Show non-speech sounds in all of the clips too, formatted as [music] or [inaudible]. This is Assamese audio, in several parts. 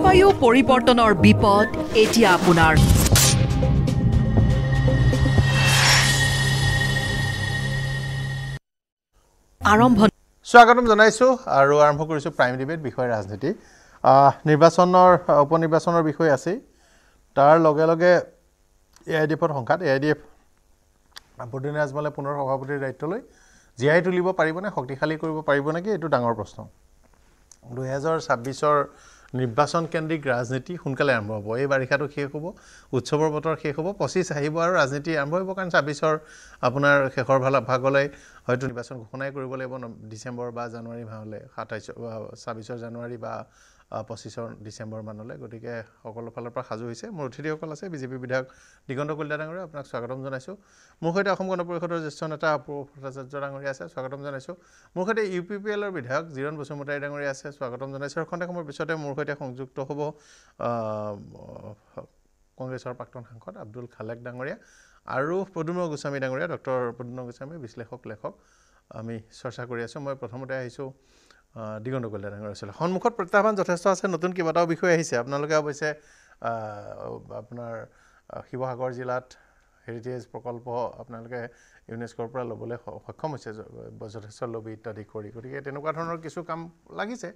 জলবায়ু পৰিৱৰ্তনৰ বিপদ এতিয়া আপোনাৰ। আৰম্ভ স্বাগতম জনাইছোঁ আৰু আৰম্ভ কৰিছোঁ প্ৰাইম ডিবেট বিষয় ৰাজনীতি। নিৰ্বাচনৰ উপ নিৰ্বাচনৰ বিষয় আছেই। তাৰ লগে লগে এ আই ডি এফত সংঘাত এ আই ডি এফ বদ্ৰীন ৰাজমালে পুনৰ সভাপতিৰ দায়িত্ব লৈ জীয়াই তুলিব পাৰিবনে শক্তিশালী কৰিব পাৰিব নেকি এইটো ডাঙৰ প্ৰশ্ন। দুহেজাৰ ছাব্বিছৰ নিৰ্বাচন কেন্দ্ৰিক ৰাজনীতি সোনকালে আৰম্ভ হ'ব। এই বাৰিষাটো শেষ হ'ব উৎসৱৰ বতৰ শেষ হ'ব পঁচিছ আহিব আৰু ৰাজনীতি আৰম্ভ হ'ব। কাৰণ ছাব্বিছৰ আপোনাৰ শেষৰ ভাল ভাগলৈ হয়তো নিৰ্বাচন ঘোষণাই কৰিব লাগিব ডিচেম্বৰ বা জানুৱাৰী মাহলৈ সাতাইছ ছাব্বিছৰ জানুৱাৰী বা পঁচিছৰ ডিচেম্বৰ মানলৈ। গতিকে সকলো ফালৰ পৰা সাজু হৈছে। মোৰ অতিথিসকল আছে বিজেপি বিধায়ক দিগন্ত কলিতা ডাঙৰীয়া আপোনাক স্বাগতম জনাইছোঁ। মোৰ সৈতে অসম গণ পৰিষদৰ জ্যেষ্ঠ নেতা অপূৰ্ব ভট্টাচাৰ্য ডাঙৰীয়া আছে স্বাগতম জনাইছোঁ। মোৰ সৈতে ইউ পি পি এলৰ বিধায়ক জিৰণ বসুমতাৰী ডাঙৰীয়া আছে স্বাগতম জনাইছোঁ। খন্তেক সময়ৰ পিছতে মোৰ সৈতে সংযুক্ত হ'ব কংগ্ৰেছৰ প্ৰাক্তন সাংসদ আব্দুল খালেক ডাঙৰীয়া আৰু পদুম্ন গোস্বামী ডাঙৰীয়া। ডক্টৰ পদুম্ন গোস্বামী বিশ্লেষক লেখক আমি চৰ্চা কৰি আছোঁ। মই প্ৰথমতে আহিছোঁ আহ, দিগন্ত কলিতা ডাঙৰীয়া ওচৰলৈ সন্মুখত প্ৰত্যাহ্বান যথেষ্ট আছে নতুন কেইবাটাও বিষয় আহিছে। আপোনালোকে অৱশ্যে আপোনাৰ শিৱসাগৰ জিলাত হেৰিটেজ প্ৰকল্প আপোনালোকে ইউনেস্কোৰ পৰা ল'বলৈ সক্ষম হৈছে যথেষ্ট লবি ইত্যাদি কৰি। গতিকে তেনেকুৱা ধৰণৰ কিছু কাম লাগিছে।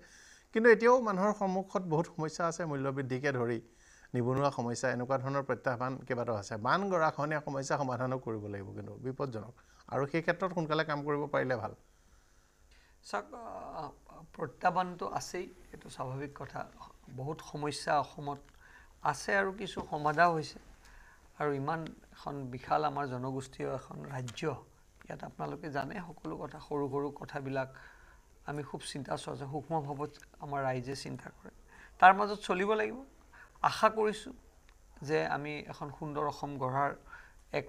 কিন্তু এতিয়াও মানুহৰ সন্মুখত বহুত সমস্যা আছে মূল্যবৃদ্ধিকে ধৰি নিবনুৱা সমস্যা এনেকুৱা ধৰণৰ প্ৰত্যাহ্বান কেইবাটাও আছে। বান গৰাখহনীয়া সমস্যা সমাধানো কৰিব লাগিব কিন্তু বিপদজনক। আৰু সেই ক্ষেত্ৰত সোনকালে কাম কৰিব পাৰিলে ভাল। চাওক প্ৰত্যাহ্বানটো আছেই এইটো স্বাভাৱিক কথা। বহুত সমস্যা অসমত আছে আৰু কিছু সমাধাও হৈছে। আৰু ইমান এখন বিশাল আমাৰ জনগোষ্ঠীয় এখন ৰাজ্য ইয়াত আপোনালোকে জানে সকলো কথা সৰু সৰু কথাবিলাক। আমি খুব চিন্তা চৰ্চা সূক্ষ্মভাৱত আমাৰ ৰাইজে চিন্তা কৰে। তাৰ মাজত চলিব লাগিব। আশা কৰিছোঁ যে আমি এখন সুন্দৰ অসম গঢ়াৰ এক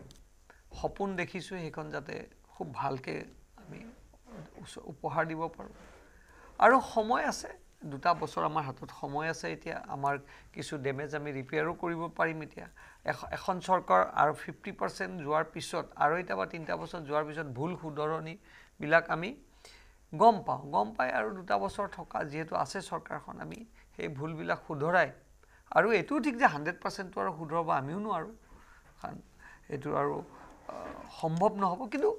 সপোন দেখিছোঁ সেইখন যাতে খুব ভালকৈ আমি উপহাৰ দিব পাৰোঁ। আৰু সময় আছে দুটা বছৰ আমাৰ হাতত সময় আছে এতিয়া আমাৰ কিছু ডেমেজ আমি ৰিপেয়াৰো কৰিব পাৰিম এতিয়া। এখ- এখন চৰকাৰ আৰু ফিফটি পাৰ্চেণ্ট যোৱাৰ পিছত এতিয়া বা তিনিটা বছৰ যোৱাৰ পিছত ভুল শুধৰণিবিলাক আমি গম পাওঁ। গম পাই আৰু দুটা বছৰ থকা যিহেতু আছে চৰকাৰখন আমি সেই ভুলবিলাক শুধৰাই। আৰু এইটোও ঠিক যে হাণ্ড্ৰেড পাৰ্চেণ্টটো আৰু শুধৰাব আমিও নোৱাৰোঁ কাৰণ এইটো আৰু সম্ভৱ নহ'ব। কিন্তু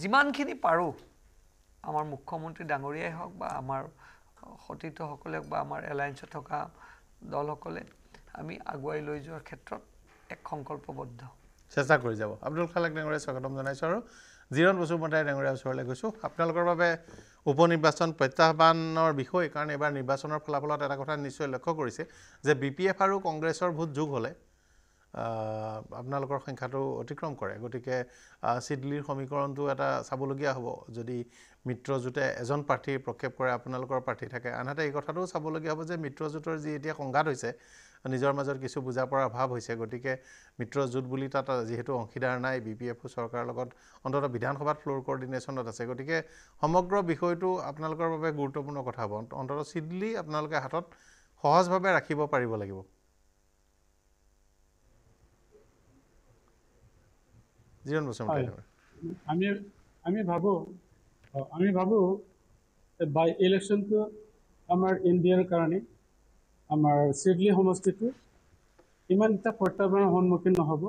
যিমানখিনি পাৰোঁ আমাৰ মুখ্যমন্ত্ৰী ডাঙৰীয়াই হওক বা আমাৰ সতীৰ্থসকলে হওক বা আমাৰ এলায়েন্সত থকা দলসকলে আমি আগুৱাই লৈ যোৱাৰ ক্ষেত্ৰত এক সংকল্পবদ্ধ। চেষ্টা কৰি যাব। আব্দুল খালেক ডাঙৰীয়া স্বাগতম জনাইছোঁ আৰু জিৰণ বসুমতাৰী ডাঙৰীয়া ওচৰলৈ গৈছোঁ। আপোনালোকৰ বাবে উপ নিৰ্বাচন প্ৰত্যাহ্বানৰ বিষয় কাৰণ এইবাৰ নিৰ্বাচনৰ ফলাফলত এটা কথা নিশ্চয় লক্ষ্য কৰিছে যে বি পি এফ আৰু কংগ্ৰেছৰ ভোট যোগ হ'লে আপোনালোকৰ সংখ্যাটো অতিক্ৰম কৰে। গতিকে চিডলিৰ সমীকৰণটো এটা চাবলগীয়া হ'ব। যদি মিত্ৰজোঁটে এজন প্ৰাৰ্থীৰ প্ৰক্ষেপ কৰে আপোনালোকৰ প্ৰাৰ্থী থাকে। আনহাতে এই কথাটোও চাবলগীয়া হ'ব যে মিত্ৰজোঁটৰ যি এতিয়া সংঘাত হৈছে নিজৰ মাজত কিছু বুজা পৰাৰ অভাৱ হৈছে। গতিকে মিত্ৰজোঁট বুলি তাত যিহেতু অংশীদাৰ নাই বি পি এফো চৰকাৰৰ লগত অন্ততঃ বিধানসভাত ফ্ল'ৰ কৰ্ডিনেশ্যনত আছে। গতিকে সমগ্ৰ বিষয়টো আপোনালোকৰ বাবে গুৰুত্বপূৰ্ণ কথা হ'ব। অন্ত- অন্ততঃ চিডলি আপোনালোকে হাতত সহজভাৱে ৰাখিব পাৰিব লাগিব। জীৱন হয়। আমি আমি ভাবোঁ আমি ভাবোঁ বাই ইলেকশ্যনটো আমাৰ ইণ্ডিয়াৰ কাৰণে আমাৰ চিডলি সমষ্টিটো ইমান এটা প্ৰত্যাহ্বানৰ সন্মুখীন নহ'ব।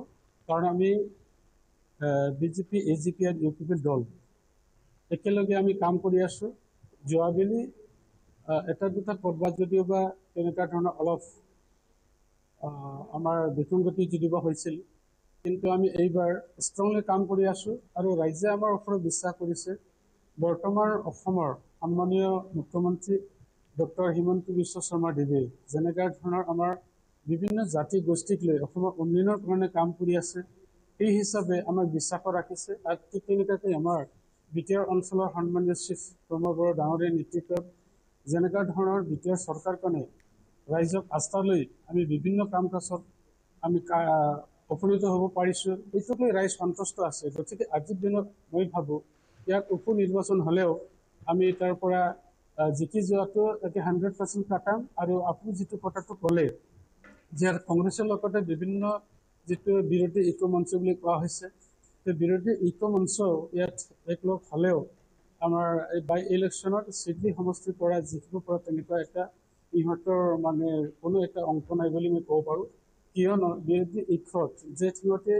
কাৰণ আমি বিজেপি এ জি পি আৰু ইউ পি পিৰ দল। একেলগে আমি কাম কৰি আছোঁ। যোৱাবেলি এটা দুটা ক'ৰবাত যদিও বা তেনেকুৱা ধৰণৰ অলপ আমাৰ বিসংগতি যদিও বা হৈছিল কিন্তু আমি এইবাৰ ষ্ট্ৰংলি কাম কৰি আছোঁ আৰু ৰাইজে আমাৰ ওপৰত বিশ্বাস কৰিছে। বৰ্তমান অসমৰ সন্মানীয় মুখ্যমন্ত্ৰী ডক্টৰ হিমন্ত বিশ্ব শৰ্মা দেৱে যেনেকুৱা ধৰণৰ আমাৰ বিভিন্ন জাতি গোষ্ঠীক লৈ অসমৰ উন্নয়নৰ কাৰণে কাম কৰি আছে সেই হিচাপে আমাক বিশ্বাস ৰাখিছে। আৰু ঠিক তেনেকুৱাকৈ আমাৰ বি টি আৰ অঞ্চলৰ সন্মানীয় চিফ প্ৰমোদ বড়ো ডাঙৰীয়া নেতৃত্বত যেনেকুৱা ধৰণৰ বি টি আৰ চৰকাৰখনে ৰাইজক আস্থা লৈ আমি বিভিন্ন কাম কাজত আমি উপনীত হ'ব পাৰিছোঁ। এইটোক লৈ ৰাইজ সন্তুষ্ট আছে। গতিকে আজিৰ দিনত মই ভাবোঁ ইয়াক উপ নিৰ্বাচন হ'লেও আমি তাৰ পৰা জিকি যোৱাটো একে হাণ্ড্ৰেড পাৰ্চেণ্ট কাটাম আৰু আপুনি যিটো কথাটো ক'লে যে কংগ্ৰেছৰ লগতে বিভিন্ন যিটো বিৰোধী ঐক্য মঞ্চ বুলি কোৱা হৈছে সেই বিৰোধী ঐক্য মঞ্চ ইয়াত একলগ হ'লেও আমাৰ এই বাই ইলেকশ্যনত চিডলি সমষ্টিৰ পৰা জিকিব পৰা তেনেকুৱা এটা ইহঁতৰ মানে কোনো এটা অংশ নাই বুলি মই ক'ব পাৰোঁ। কিয়নো বিৰোধী ঐক্যত যে সিহঁতে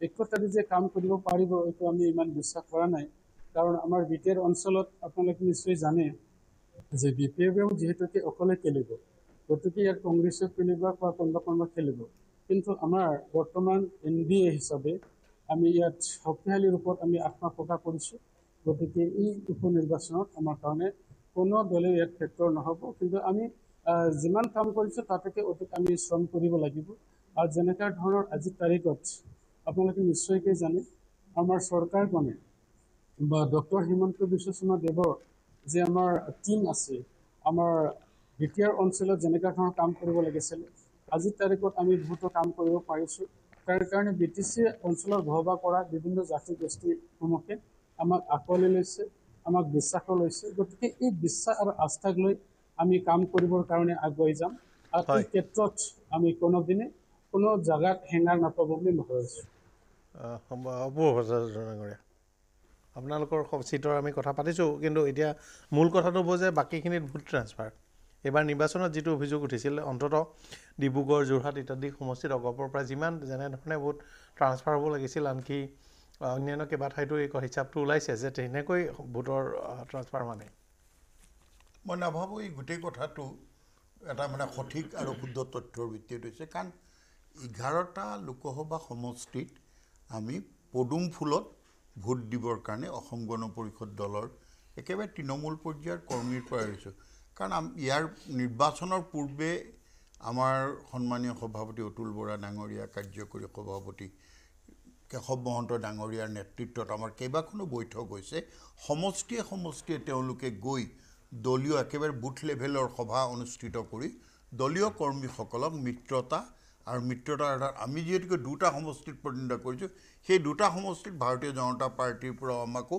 ঐক্যতাৰে যে কাম কৰিব পাৰিব এইটো আমি ইমান বিশ্বাস কৰা নাই। কাৰণ আমাৰ বি টি আৰ অঞ্চলত আপোনালোকে নিশ্চয় জানে যে বি পি এফেও যিহেতুকে অকলে খেলিব গতিকে ইয়াত কংগ্ৰেছে খেলিব বা কোনোবা কোনোবা খেলিব। কিন্তু আমাৰ বৰ্তমান এন ডি এ হিচাপে আমি ইয়াত শক্তিশালী ৰূপত আমি আত্মা প্ৰকাশ কৰিছোঁ। গতিকে এই উপ নিৰ্বাচনত আমাৰ কাৰণে কোনো দলে ইয়াত ফেক্টৰ নহ'ব। কিন্তু আমি যিমান কাম কৰিছোঁ তাতকে অধিক আমি শ্ৰম কৰিব লাগিব। আৰু যেনেকুৱা ধৰণৰ আজিৰ তাৰিখত আপোনালোকে নিশ্চয়কৈ জানে আমাৰ চৰকাৰখনে বা ডক্টৰ হিমন্ত বিশ্ব শৰ্মা দেৱৰ যে আমাৰ টীম আছে আমাৰ আৰ অঞ্চলত যেনেকুৱা ধৰণৰ কাম কৰিব লাগিছিলে আজিৰ তাৰিখত আমি বহুতো কাম কৰিব পাৰিছোঁ। তাৰ কাৰণে বি টি চি অঞ্চলত বসবাস কৰা বিভিন্ন জাতি গোষ্ঠীসমূহে আমাক আঁকোৱালি লৈছে আমাক বিশ্বাসো লৈছে। গতিকে এই বিশ্বাস আৰু আস্থাক লৈ আমি কাম কৰিবৰ কাৰণে আগুৱাই যাম। আৰু এই। ক্ষেত্ৰত আমি কোনোদিনে কোনো জেগাত হেঙাৰ নাপাব বুলি মই ভাবিছোঁ ভট্টাচাৰ্য ডাঙৰীয়া আপোনালোকৰ চিটৰ আমি কথা পাতিছোঁ কিন্তু এতিয়া মূল কথাটো হ'ব যে বাকীখিনিত ভোট ট্ৰান্সফাৰ এইবাৰ নিৰ্বাচনত যিটো অভিযোগ উঠিছিল অন্ততঃ ডিব্ৰুগড় যোৰহাট ইত্যাদি সমষ্টিত অগপৰ পৰা যিমান যেনেধৰণে ভোট ট্ৰান্সফাৰ হ'ব লাগিছিল আনকি অন্যান্য কেইবা ঠাইতো এই হিচাপটো ওলাইছে যে তেনেকৈ ভোটৰ ট্ৰান্সফাৰ মানে। মই নাভাবোঁ এই গোটেই কথাটো এটা মানে সঠিক আৰু শুদ্ধ তথ্যৰ ভিত্তিত হৈছে কাৰণ এঘাৰটা লোকসভা সমষ্টিত আমি পদুম ফুলত ভোট দিবৰ কাৰণে অসম গণ পৰিষদ দলৰ একেবাৰে তৃণমূল পৰ্যায়ৰ কৰ্মীৰ পৰা আহিছোঁ। কাৰণ ইয়াৰ নিৰ্বাচনৰ পূৰ্বে আমাৰ সন্মানীয় সভাপতি অতুল বৰা ডাঙৰীয়া কাৰ্যকৰী সভাপতি কেশৱ মহন্ত ডাঙৰীয়াৰ নেতৃত্বত আমাৰ কেইবাখনো বৈঠক হৈছে। সমষ্টিয়ে সমষ্টিয়ে তেওঁলোকে গৈ দলীয় একেবাৰে বুথ লেভেলৰ সভা অনুষ্ঠিত কৰি দলীয় কৰ্মীসকলক মিত্ৰতা আৰু মিত্ৰতাৰ আধাৰত আমি যিহেতুকে দুটা সমষ্টিত প্ৰতিনিধিত্ব কৰিছোঁ সেই দুটা সমষ্টিত ভাৰতীয় জনতা পাৰ্টীৰ পৰা আমাকো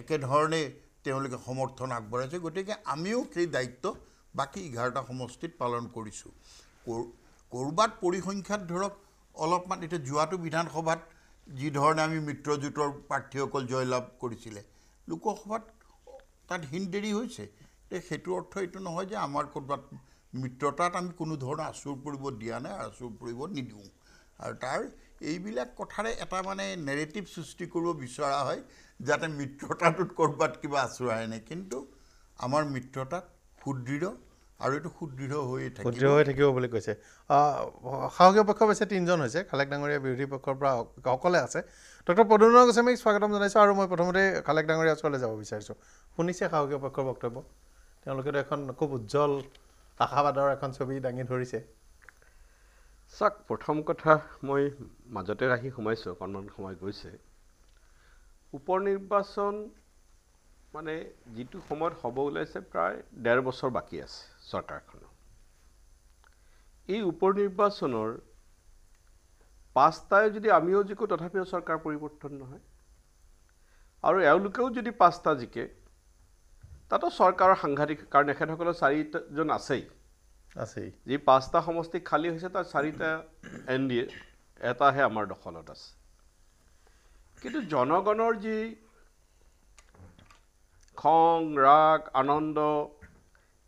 একেধৰণে তেওঁলোকে সমৰ্থন আগবঢ়াইছে। গতিকে আমিও সেই দায়িত্ব বাকী এঘাৰটা সমষ্টিত পালন কৰিছোঁ। ক'ৰ- ক'ৰবাত পৰিসংখ্যাত ধৰক অলপমান এতিয়া যোৱাটো বিধানসভাত যি ধৰণে আমি মিত্ৰজোঁটৰ প্ৰাৰ্থীসকল জয়লাভ কৰিছিলে লোকসভাত তাত হিন দেৰি হৈছে। সেইটো অৰ্থ এইটো নহয় যে আমাৰ ক'ৰবাত মিত্ৰতাত আমি কোনো ধৰণৰ আচুৰ পৰিব দিয়া নাই আৰু আচুৰ পৰিব নিদিওঁ। আৰু তাৰ এইবিলাক কথাৰে এটা মানে নেৰেটিভ সৃষ্টি কৰিব বিচৰা হয় যাতে মিত্ৰতাটোত ক'ৰবাত কিবা আঁচোৰাই নাই কিন্তু আমাৰ মিত্ৰতাত সুদৃঢ় আৰু এইটো সুদৃঢ় থাকিব। সুদৃঢ় হৈ থাকিব বুলি কৈছে। সাহসীয় পক্ষ পিছে তিনিজন হৈছে খালেক ডাঙৰীয়া বিৰোধী পক্ষৰ পৰা অক- অকলে আছে। ডক্টৰ পদুনা গোস্বামীক স্বাগতম জনাইছোঁ আৰু মই প্ৰথমতে খালেক ডাঙৰীয়া ওচৰলৈ যাব বিচাৰিছোঁ। শুনিছে সাহসীয় পক্ষৰ বক্তব্য? তেওঁলোকেতো এখন খুব উজ্জ্বল আশাবাদৰ এখন ছবি দাঙি ধৰিছে। চাওক প্ৰথম কথা মই মাজতে ৰাখি সোমাইছোঁ অকণমান সময় গৈছে। উপ নিৰ্বাচন মানে যিটো সময়ত হ'ব ওলাইছে প্ৰায় ডেৰ বছৰ বাকী আছে চৰকাৰখনৰ। এই উপ নিৰ্বাচনৰ পাঁচটাই যদি আমিও জিকোঁ তথাপিও চৰকাৰ পৰিৱৰ্তন নহয়। আৰু এওঁলোকেও যদি পাঁচটা জিকে তাতো চৰকাৰৰ সাংঘাতিক কাৰণ এখেতসকলৰ চাৰিজন আছেই। আছেই। যি পাঁচটা সমষ্টি খালী হৈছে তাৰ চাৰিটা এন ডি এ এটাহে আমাৰ দখলত আছে। কিন্তু জনগণৰ যি খং ৰাগ আনন্দ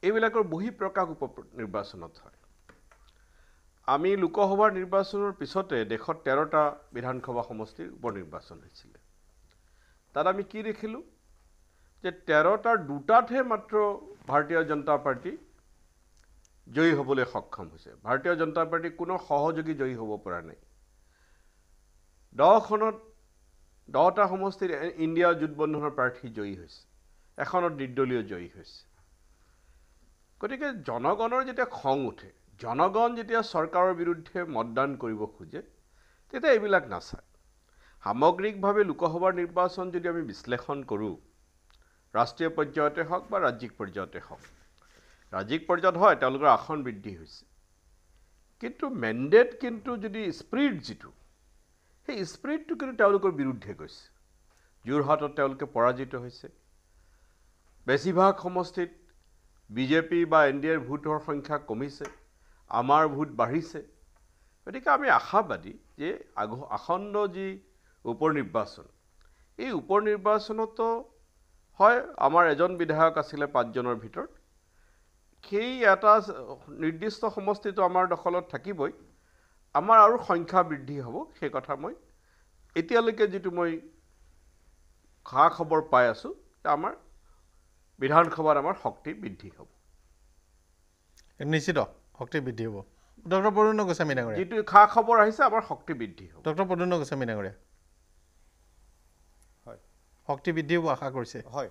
এইবিলাকৰ বহিঃপ্ৰকাশ উপ নিৰ্বাচনত হয়। আমি লোকসভাৰ নিৰ্বাচনৰ পিছতে দেশত তেৰটা বিধানসভা সমষ্টিৰ উপ নিৰ্বাচন হৈছিলে। তাত আমি কি দেখিলোঁ? যে তেৰটাৰ দুটাতহে মাত্ৰ ভাৰতীয় জনতা পাৰ্টী জয়ী হ'বলৈ সক্ষম হৈছে। ভাৰতীয় জনতা পাৰ্টীৰ কোনো সহযোগী জয়ী হ'ব পৰা নাই। দহখনত দহটা সমষ্টিত ইণ্ডিয়া জোটবন্ধনৰ প্ৰাৰ্থী জয়ী হৈছে। এখনত নিৰ্দলীয় জয়ী হৈছে। গতিকে জনগণৰ যেতিয়া খং উঠে জনগণ যেতিয়া চৰকাৰৰ বিৰুদ্ধে মতদান কৰিব খোজে তেতিয়া এইবিলাক নাচায়। সামগ্ৰিকভাৱে লোকসভাৰ নিৰ্বাচন যদি আমি বিশ্লেষণ কৰোঁ ৰাষ্ট্ৰীয় পৰ্যায়তে হওক বা ৰাজ্যিক পৰ্যায়তে হওক। ৰাজ্যিক পৰ্যায়ত হয় তেওঁলোকৰ আসন বৃদ্ধি হৈছে। কিন্তু মেণ্ডেট কিন্তু যদি স্প্ৰীড যিটো সেই স্প্ৰীডটো কিন্তু তেওঁলোকৰ বিৰুদ্ধে গৈছে। যোৰহাটত তেওঁলোকে পৰাজিত হৈছে। বেছিভাগ সমষ্টিত বিজেপি বা এন ডি এৰ ভোটৰ সংখ্যা কমিছে আমাৰ ভোট বাঢ়িছে। গতিকে আমি আশাবাদী যে আগ আসন্ন যি উপ নিৰ্বাচন এই উপ নিৰ্বাচনতো হয় আমাৰ এজন বিধায়ক আছিলে পাঁচজনৰ ভিতৰত। সেই এটা নিৰ্দিষ্ট সমষ্টিটো আমাৰ দখলত থাকিবই। আমাৰ আৰু সংখ্যা বৃদ্ধি হ'ব সেই কথা মই এতিয়ালৈকে যিটো মই খা খবৰ পাই আছোঁ আমাৰ বিধানসভাত আমাৰ শক্তি বৃদ্ধি হ'ব। নিশ্চিত শক্তি বৃদ্ধি হ'ব। ডক্টৰ প্ৰদ্যুন্ন গোস্বামী ডাঙৰীয়া। যিটো খা খবৰ আহিছে আমাৰ শক্তি বৃদ্ধি হ'ব। ডক্টৰ প্ৰদ্যুন্ন গোস্বামী ডাঙৰীয়া। শক্তি বৃদ্ধি হ'ব আশা কৰিছে। হয়।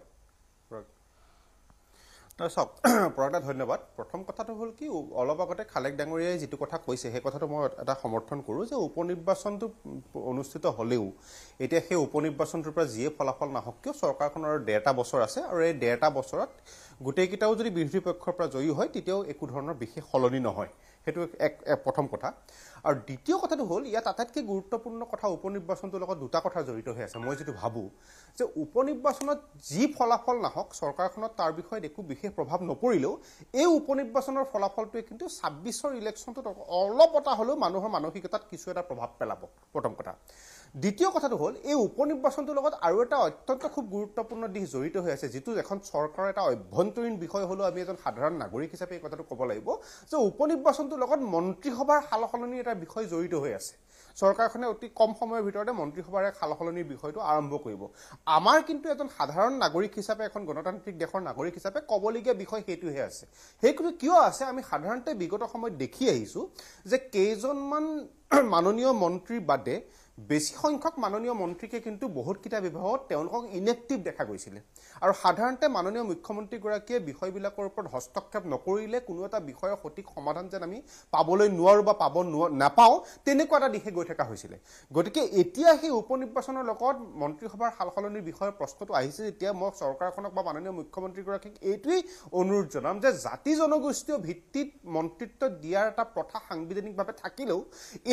চাওক [clears throat] প্ৰগতা ধন্যবাদ। প্ৰথম কথাটো হ'ল কি অলপ আগতে খালেক ডাঙৰীয়াই যিটো কথা কৈছে সেই কথাটো মই এটা সমৰ্থন কৰোঁ যে উপ নিৰ্বাচনটো অনুষ্ঠিত হ'লেও এতিয়া সেই উপ নিৰ্বাচনটোৰ পৰা যিয়ে ফলাফল নাহক কিয় চৰকাৰখনৰ ডেৰটা বছৰ আছে আৰু এই ডেৰটা বছৰত গোটেইকেইটাও যদি বিৰোধী পক্ষৰ পৰা জয়ী হয় তেতিয়াও একো ধৰণৰ বিশেষ সলনি নহয়। সেইটো এক প্ৰথম কথা। আৰু দ্বিতীয় কথাটো হ'ল ইয়াত আটাইতকৈ গুৰুত্বপূৰ্ণ কথা উপ নিৰ্বাচনটোৰ লগত দুটা কথা জড়িত হৈ আছে। মই যিটো ভাবোঁ যে উপ নিৰ্বাচনত যি ফলাফল নাহক চৰকাৰখনত তাৰ বিষয়ত একো বিশেষ প্ৰভাৱ নপৰিলেও এই উপ নিৰ্বাচনৰ ফলাফলটোৱে কিন্তু ছাব্বিছৰ ইলেকশ্যনটোত অলপ এটা হ'লেও মানুহৰ মানসিকতাত কিছু এটা প্ৰভাৱ পেলাব। প্ৰথম কথা। দ্বিতীয় কথাটো হ'ল এই উপ নিৰ্বাচনটোৰ লগত আৰু এটা অত্যন্ত খুব গুৰুত্বপূৰ্ণ দিশ জড়িত হৈ আছে যিটো এখন চৰকাৰৰ এটা অভ্যন্তৰীণ বিষয় হ'লেও আমি এজন সাধাৰণ নাগৰিক হিচাপে এই কথাটো ক'ব লাগিব যে উপ নিৰ্বাচনটোৰ লগত মন্ত্ৰীসভাৰ সাল সলনিৰ এটা বিষয় জড়িত হৈ আছে। চৰকাৰখনে অতি কম সময়ৰ ভিতৰতে মন্ত্ৰীসভাৰ সাল সলনিৰ বিষয়টো আৰম্ভ কৰিব। আমাৰ কিন্তু এজন সাধাৰণ নাগৰিক হিচাপে এখন গণতান্ত্ৰিক দেশৰ নাগৰিক হিচাপে ক'বলগীয়া বিষয় সেইটোহে আছে। সেইটো কিয় আছে আমি সাধাৰণতে বিগত সময়ত দেখি আহিছোঁ যে কেইজনমান মাননীয় মন্ত্ৰীৰ বাদে বেছি সংখ্যক মাননীয় মন্ত্ৰীকে কিন্তু বহুতকেইটা বিভাগত তেওঁলোকক ইনেক্টিভ দেখা গৈছিলে। আৰু সাধাৰণতে মাননীয় মুখ্যমন্ত্ৰীগৰাকীয়ে বিষয়বিলাকৰ ওপৰত হস্তক্ষেপ নকৰিলে কোনো এটা বিষয়ৰ সঠিক সমাধান যেন আমি পাবলৈ নোৱাৰোঁ বা পাব নাপাওঁ তেনেকুৱা এটা দিশে গৈ থকা হৈছিলে। গতিকে এতিয়া সেই উপ নিৰ্বাচনৰ লগত মন্ত্ৰীসভাৰ সাল সলনিৰ বিষয়ৰ প্ৰশ্নটো আহিছে যেতিয়া মই চৰকাৰখনক বা মাননীয় মুখ্যমন্ত্ৰীগৰাকীক এইটোৱেই অনুৰোধ জনাম যে জাতি জনগোষ্ঠীয় ভিত্তিত মন্ত্ৰিত্ব দিয়াৰ এটা প্ৰথা সাংবিধানিকভাৱে থাকিলেও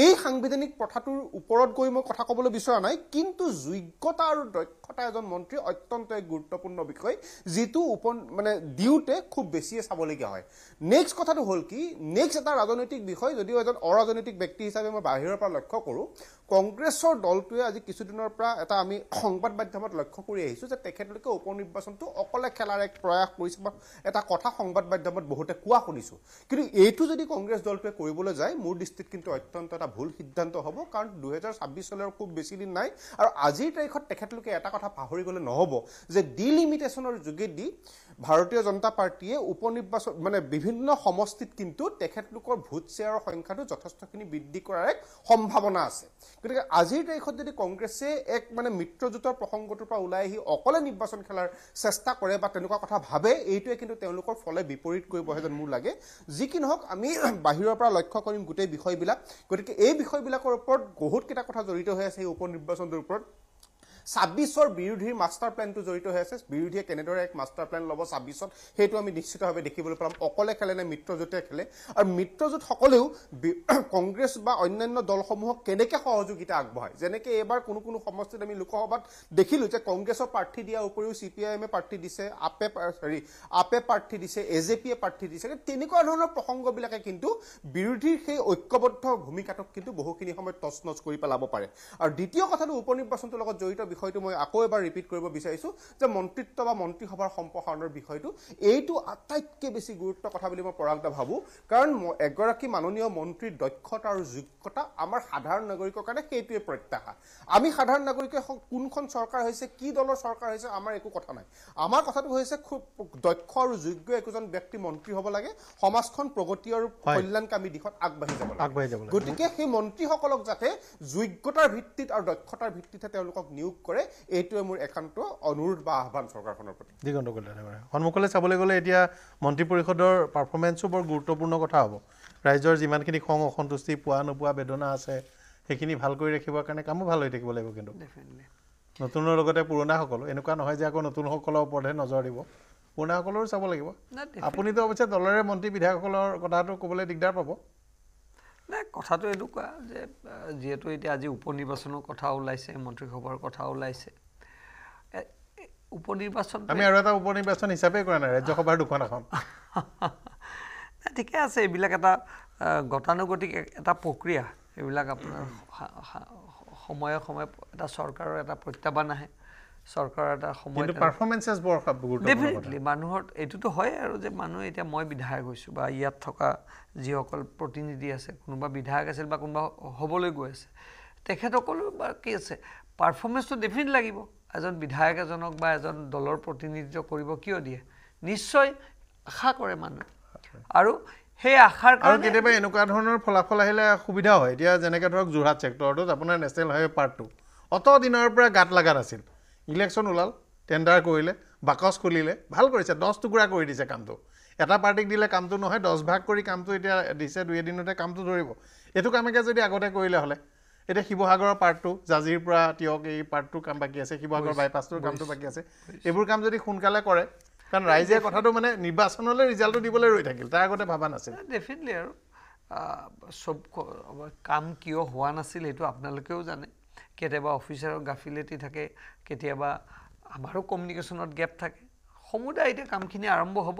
এই সাংবিধানিক প্ৰথাটোৰ ওপৰত গৈ মই কথা ক'বলৈ বিচৰা নাই কিন্তু যোগ্যতা আৰু দক্ষতা এজন মন্ত্ৰী অত্যন্ত এক গুৰুত্বপূৰ্ণ বিষয় যিটো উপ মানে দিওঁতে খুব বেছিয়ে চাবলগীয়া হয়। নেক্সট কথাটো হ'ল কি নেক্সট এটা ৰাজনৈতিক বিষয় যদিও এজন অৰাজনৈতিক ব্যক্তি হিচাপে মই বাহিৰৰ পৰা লক্ষ্য কৰোঁ কংগ্ৰেছৰ দলটোৱে আজি কিছুদিনৰ পৰা এটা আমি সংবাদ মাধ্যমত লক্ষ্য কৰি আহিছোঁ যে তেখেতলোকে উপ নিৰ্বাচনটো অকলে খেলাৰ এক প্ৰয়াস কৰিছে বা এটা কথা সংবাদ মাধ্যমত বহুতে কোৱা শুনিছোঁ। কিন্তু এইটো যদি কংগ্ৰেছ দলটোৱে কৰিবলৈ যায় মোৰ দৃষ্টিত কিন্তু অত্যন্ত এটা ভুল সিদ্ধান্ত হ'ব কাৰণ দুহেজাৰ ছাব্বিছ চনৰ খুব বেছি দিন নাই। আৰু আজিৰ তাৰিখত তেখেতলোকে এটা কথা পাহৰি গ'লে নহ'ব যে ডিলিমিটেশ্যনৰ যোগেদি ভাৰতীয় জনতা পাৰ্টীয়ে উপ নিৰ্বাচন মানে বিভিন্ন সমষ্টিত কিন্তু তেখেতলোকৰ ভোট শ্বেয়াৰৰ সংখ্যাটো যথেষ্টখিনি বৃদ্ধি কৰাৰ এক সম্ভাৱনা আছে। গতিকে আজিৰ তাৰিখত যদি কংগ্ৰেছে এক মানে মিত্ৰজোঁটৰ প্ৰসংগটোৰ পৰা ওলাই আহি অকলে নিৰ্বাচন খেলাৰ চেষ্টা কৰে বা তেনেকুৱা কথা ভাবে এইটোৱে কিন্তু তেওঁলোকৰ ফলে বিপৰীত কৰিবহে যেন মোৰ লাগে। যি কি নহওক আমি [clears throat] বাহিৰৰ পৰা লক্ষ্য কৰিম গোটেই বিষয়বিলাক। গতিকে এই বিষয়বিলাকৰ ওপৰত বহুতকেইটা কথা জড়িত হৈ আছে এই উপ নিৰ্বাচনটোৰ ওপৰত। ছাব্বিছৰ বিৰোধীৰ মাষ্টাৰ প্লেনটো জড়িত হৈ আছে। বিৰোধীয়ে কেনেদৰে এক মাষ্টাৰ প্লেন ল'ব ছাব্বিছত সেইটো আমি নিশ্চিতভাৱে দেখিবলৈ পাম। অকলে খেলে নে মিত্ৰজোঁটে খেলে? আৰু মিত্ৰজোঁটসকলেও [clears throat] কংগ্ৰেছ বা অন্যান্য দলসমূহক কেনেকৈ সহযোগিতা আগবঢ়ায়? যেনেকৈ এইবাৰ কোনো কোনো সমষ্টিত আমি লোকসভাত দেখিলোঁ যে কংগ্ৰেছৰ প্ৰাৰ্থী দিয়াৰ উপৰিও চি পি আই এমে প্ৰাৰ্থী দিছে আপে হেৰি আপে প্ৰাৰ্থী দিছে এ জে পিয়ে প্ৰাৰ্থী দিছে। তেনেকুৱা ধৰণৰ প্ৰসংগবিলাকে কিন্তু বিৰোধীৰ সেই ঐক্যবদ্ধ ভূমিকাটোক কিন্তু বহুখিনি সময়ত তছনছ কৰি পেলাব পাৰে। আৰু দ্বিতীয় কথাটো উপ নিৰ্বাচনটোৰ লগত জড়িত বিষয়টো মই আকৌ এবাৰ ৰিপিট কৰিব বিচাৰিছোঁ যে মন্ত্ৰিত্ব বা মন্ত্ৰীসভাৰ সম্প্ৰসাৰণৰ বিষয়টো এইটো আটাইতকৈ বেছি গুৰুত্ব কথা বুলি মই পৰাগদা ভাবোঁ। কাৰণ এগৰাকী মাননীয় মন্ত্ৰীৰ দক্ষতা আৰু যোগ্যতা আমাৰ সাধাৰণ নাগৰিকৰ কাৰণে সেইটোৱে প্ৰত্যাশা। আমি সাধাৰণ নাগৰিকে কোনখন চৰকাৰ হৈছে কি দলৰ চৰকাৰ হৈছে আমাৰ একো কথা নাই। আমাৰ কথাটো হৈছে খুব দক্ষ আৰু যোগ্য একোজন ব্যক্তি মন্ত্ৰী হ'ব লাগে সমাজখন প্ৰগতি আৰু। কল্যাণকামী দিশত আগবাঢ়ি যাব লাগে। আগবাঢ়ি যাব লাগে। গতিকে সেই মন্ত্ৰীসকলক যাতে যোগ্যতাৰ ভিত্তিত আৰু দক্ষতাৰ ভিত্তিতহে তেওঁলোকক নিয়োগ কৰে এইটোৱে মোৰ একান্ত অনুৰোধ বা আহ্বান চৰকাৰখনৰ প্ৰতি। দিগন্ত ডাঙৰীয়া সন্মুখলৈ চাবলৈ গ'লে এতিয়া মন্ত্ৰী পৰিষদৰ পাৰফৰ্মেঞ্চো বৰ গুৰুত্বপূৰ্ণ কথা হ'ব। ৰাইজৰ যিমানখিনি খং অসন্তুষ্টি পোৱা নোপোৱা বেদনা আছে সেইখিনি ভাল কৰি ৰাখিবৰ কাৰণে কামো ভাল হৈ থাকিব লাগিব কিন্তু। ডেফিনেটলি নতুনৰ লগতে পুৰণাসকলো এনেকুৱা নহয় যে আকৌ নতুনসকলৰ ওপৰতহে নজৰ দিব। পুৰণাসকলৰো চাব লাগিব। আপুনিতো অৱশ্যে দলৰে মন্ত্ৰী বিধায়কসকলৰ কথাটো ক'বলৈ দিগদাৰ পাব। নাই কথাটো এনেকুৱা যে যিহেতু এতিয়া আজি উপ নিৰ্বাচনৰ কথা ওলাইছে মন্ত্ৰীসভাৰ কথা ওলাইছে উপ নিৰ্বাচন আমি আৰু এটা উপ নিৰ্বাচন হিচাপে কৰা নাই ৰাজ্যসভাৰ দুখন আসন [laughs] নাই, ঠিকে আছে এইবিলাক এটা গতানুগতিক এটা প্ৰক্ৰিয়া। এইবিলাক আপোনাৰ সময়ে সময়ে এটা চৰকাৰৰ এটা প্ৰত্যাহ্বান আহে। চৰকাৰৰ এটা সময় কিন্তু পাৰফৰ্মেঞ্চেছ বৰ। ডেফিনেটলি মানুহৰ এইটোতো হয় আৰু যে মানুহে এতিয়া মই বিধায়ক হৈছোঁ বা ইয়াত থকা যিসকল প্ৰতিনিধি আছে কোনোবা বিধায়ক আছিল বা কোনোবা হ'বলৈ গৈ আছে তেখেতসকলো বা কি আছে পাৰফৰ্মেঞ্চটো ডেফিনেট লাগিব। এজন বিধায়ক এজনক বা এজন দলৰ প্ৰতিনিধিত্ব কৰিব কিয় দিয়ে? নিশ্চয় আশা কৰে মানুহে। আৰু সেই আশাৰ আৰু কাৰণে কেতিয়াবা এনেকুৱা ধৰণৰ ফলাফল আহিলে সুবিধা হয়। এতিয়া যেনেকৈ ধৰক যোৰহাট ছেক্টৰটোত আপোনাৰ নেশ্যনেল হাইৱে পাৰ্ট টু অত দিনৰ পৰা গাঁত লগা নাছিল। ইলেকশ্যন ওলাল টেণ্ডাৰ কৰিলে বাকচ খুলিলে ভাল কৰিছে দহ টুকুৰা কৰি দিছে কামটো। এটা পাৰ্টিক দিলে কামটো নহয় দহ ভাগ কৰি কামটো এতিয়া দিছে দুই এদিনতে কামটো ধৰিব। এইটো কামকে যদি আগতে কৰিলে হ'লে এতিয়া শিৱসাগৰৰ পাৰ্টটো জাজিৰ পৰা তিয়ক এই পাৰ্টটোৰ কাম বাকী আছে শিৱসাগৰ বাইপাছটোৰ কামটো বাকী আছে। এইবোৰ কাম যদি সোনকালে কৰে কাৰণ ৰাইজে কথাটো মানে নিৰ্বাচনলৈ ৰিজাল্টটো দিবলৈ ৰৈ থাকিল তাৰ আগতে ভবা নাছিল। ডেফিনেটলি আৰু চব কাম কিয় হোৱা নাছিল সেইটো আপোনালোকেও জানে। কেতিয়াবা অফিচাৰৰ গাফিলতি থাকে কেতিয়াবা আমাৰো কমিউনিকেশ্যনত গেপ থাকে। সমুদায় এতিয়া কামখিনি আৰম্ভ হ'ব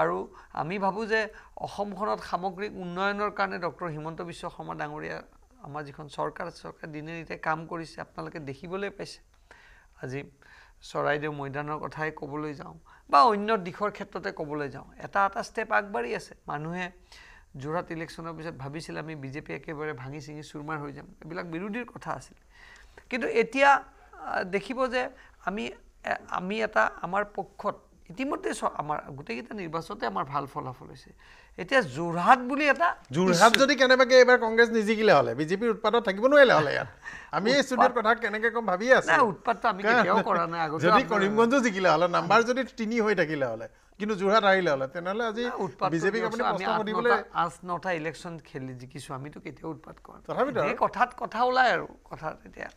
আৰু আমি ভাবোঁ যে অসমখনত সামগ্ৰিক উন্নয়নৰ কাৰণে ডক্টৰ হিমন্ত বিশ্ব শৰ্মা ডাঙৰীয়া আমাৰ যিখন চৰকাৰ চৰকাৰ দিনে নিতে কাম কৰিছে আপোনালোকে দেখিবলৈ পাইছে। আজি চৰাইদেউ মৈদানৰ কথাই ক'বলৈ যাওঁ বা অন্য দিশৰ ক্ষেত্ৰতে ক'বলৈ যাওঁ এটা এটা ষ্টেপ আগবাঢ়ি আছে। মানুহে যোৰহাট ইলেকশ্যনৰ পিছত ভাবিছিল আমি বিজেপি একেবাৰে ভাঙি চিঙি চুৰমাৰ হৈ যাম। এইবিলাক বিৰোধীৰ কথা আছিল। কিন্তু এতিয়া দেখিব যে আমি আমি এটা আমাৰ পক্ষত ইতিমধ্যে আমাৰ গোটেইকেইটা নিৰ্বাচনতে আমাৰ ভাল ফলাফল হৈছে। এতিয়া যোৰহাট বুলি এটা যোৰহাট যদি কেনেবাকে এইবাৰ কংগ্ৰেছ নিজিকিলে হ'লে বিজেপিৰ উৎপাদত থাকিব নোৱাৰিলে হ'লে ইয়াত। আমি এই ষ্টুডিঅ'ত কথা কেনেকে কম ভাবিয়ে আছো। উৎপাতটো আমি কেতিয়াও কৰা নাই, আগতেও যদি কৰিমগঞ্জো জিকিলে হ'লে নাম্বাৰ যদি তিনি হৈ থাকিলে হ'লে। কিন্তু যোৰহাট হাৰিলে হ'লে তেনেহ'লে আজি বিজেপিক আপুনি প্ৰশ্ন সুধিবলৈ আঠ নটা ইলেকশ্যন খেলি জিকিছোঁ আমিতো কেতিয়াও উৎপাত কৰা। তথাপিতো। এই কথাত কথা ওলাই আৰু কথাত এতিয়া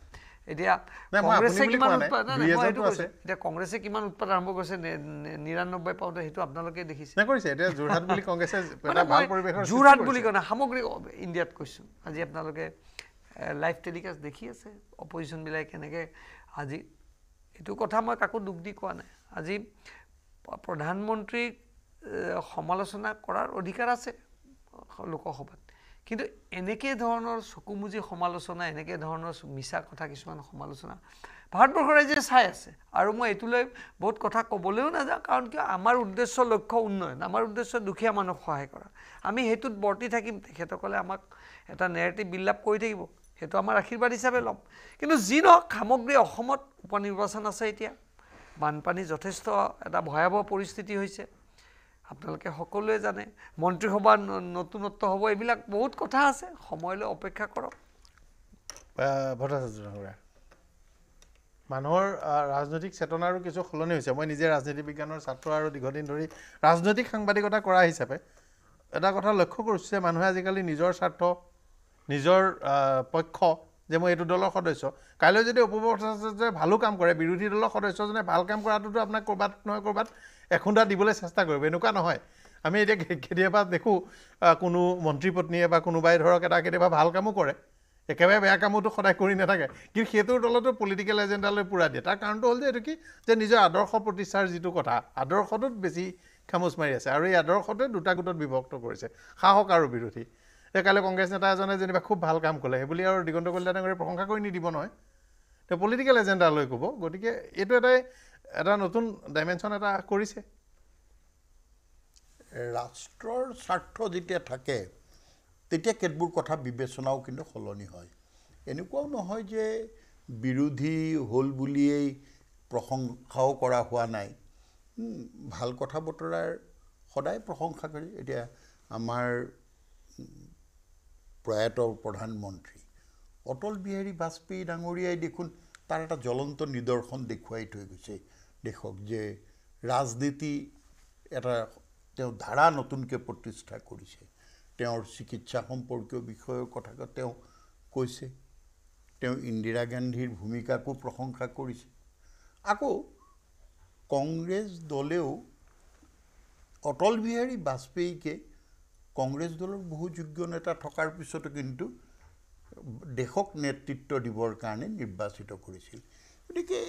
এতিয়া নাই, মই কংগ্ৰেছে আপুনি বুলি কিমান কোৱা নাই। উৎপাত নাই, দুই নাই, মই এজনটো সেইটো আছে। কৈছোঁ। এতিয়া কংগ্ৰেছে কিমান উৎপাত আৰম্ভ কৰিছে নে- নে- নিৰান্নব্বৈ পাওঁতে সেইটো আপোনালোকে দেখিছে নকৰিছে এতিয়া যোৰহাট বুলি কংগ্ৰেছে মানে এটা ভাল মই পৰিৱেশৰ সৃষ্টি যোৰহাট কৰিছে। বুলি কোৱা নাই সামগ্ৰিক অ- ইণ্ডিয়াত কৈছোঁ আজি আপোনালোকে লাইভ টেলিকাষ্ট দেখি আছে অপজিশ্যনবিলাকে কেনেকৈ আজি এইটো কথা মই কাকো দুখ দি কোৱা নাই আজি প্ৰধানমন্ত্ৰীক সমালোচনা কৰাৰ অধিকাৰ আছে লোকসভাত। কিন্তু এনেকৈ ধৰণৰ চকুমুজি সমালোচনা এনেকৈ ধৰণৰ মিছা কথা কিছুমান সমালোচনা ভাৰতবৰ্ষৰ ৰাইজে চাই আছে। আৰু মই এইটোলৈ বহুত কথা ক'বলৈও নাযাওঁ কাৰণ কিয় আমাৰ উদ্দেশ্য লক্ষ্য উন্নয়ন আমাৰ উদ্দেশ্য দুখীয়া মানুহক সহায় কৰা। আমি সেইটোত বৰ্তি থাকিম তেখেতসকলে আমাক এটা নেৰেটিভ বিল্ড আপ কৰি থাকিব সেইটো আমাৰ আশীৰ্বাদ হিচাপে ল'ম। কিন্তু যি নহওক সামগ্ৰী অসমত উপ নিৰ্বাচন আছে এতিয়া। বানপানী যথেষ্ট এটা ভয়াৱহ পৰিস্থিতি হৈছে। আপোনালোকে সকলোৱে জানে মন্ত্ৰীসভা নতুনত্ব হ'ব এইবিলাক বহুত কথা আছে সময়লৈ অপেক্ষা কৰক। মানুহৰ ৰাজনৈতিক চেতনাৰো কিছু সলনি হৈছে। মই নিজে ৰাজনীতি বিজ্ঞানৰ ছাত্ৰ আৰু দীৰ্ঘদিন ধৰি ৰাজনৈতিক সাংবাদিকতা কৰা হিচাপে এটা কথা লক্ষ্য কৰিছোঁ যে মানুহে আজিকালি নিজৰ স্বাৰ্থ নিজৰ পক্ষ যে মই এইটো দলৰ সদস্য কাইলৈ যদি ভট্টাচাৰ্যই ভালো কাম কৰে বিৰোধী দলৰ সদস্যজনে ভাল কাম কৰাটোতো আপোনাক ক'ৰবাত নহয় ক'ৰবাত এখুন্দা দিবলৈ চেষ্টা কৰিব এনেকুৱা নহয়। আমি এতিয়া কেতিয়াবা দেখোঁ কোনো মন্ত্ৰী পত্নীয়ে বা কোনোবাই ধৰক এটা কেতিয়াবা ভাল কামো কৰে একেবাৰে বেয়া কামোতো সদায় কৰি নাথাকে কিন্তু সেইটোৰ তলতো পলিটিকেল এজেণ্ডালৈ পূৰা দিয়ে। তাৰ কাৰণটো হ'ল যে এইটো কি যে নিজৰ আদৰ্শ প্ৰতিষ্ঠাৰ যিটো কথা আদৰ্শটোত বেছি খামোচ মাৰি আছে আৰু এই আদৰ্শটোৱে দুটা গোটত বিভক্ত কৰিছে সাহস আৰু বিৰোধী। এই কাইলৈ কংগ্ৰেছ নেতা এজনে যেনিবা খুব ভাল কাম ক'লে সেইবুলি আৰু দিগন্ত কলিতা ডাঙৰীয়ে প্ৰশংসা কৰি নিদিব নহয়। তেওঁ পলিটিকেল এজেণ্ডালৈ ক'ব গতিকে এইটো এটাই এটা নতুন ডাইমেনশ্যন এটা কৰিছে। ৰাষ্ট্ৰৰ স্বাৰ্থ যেতিয়া থাকে তেতিয়া কেতবোৰ কথা বিবেচনাও কিন্তু সলনি হয়। এনেকুৱাও নহয় যে বিৰোধী হ'ল বুলিয়েই প্ৰশংসাও কৰা হোৱা নাই। ভাল কথা বতৰাৰ সদায় প্ৰশংসা কৰি। এতিয়া আমাৰ প্ৰয়াত প্ৰধানমন্ত্ৰী অটল বিহাৰী বাজপেয়ী ডাঙৰীয়াই দেখোন তাৰ এটা জ্বলন্ত নিদৰ্শন দেখুৱাই থৈ গৈছে। দেশক যে ৰাজনীতি এটা তেওঁ ধাৰা নতুনকৈ প্ৰতিষ্ঠা কৰিছে। তেওঁৰ চিকিৎসা সম্পৰ্কীয় বিষয়ৰ কথা তেওঁ কৈছে। তেওঁ ইন্দিৰা গান্ধীৰ ভূমিকাকো প্ৰশংসা কৰিছে। আকৌ কংগ্ৰেছ দলেও অটল বিহাৰী বাজপেয়ীকে কংগ্ৰেছ দলৰ বহু যোগ্য নেতা থকাৰ পিছতো কিন্তু দেশক নেতৃত্ব দিবৰ কাৰণে নিৰ্বাচিত কৰিছিল। গতিকে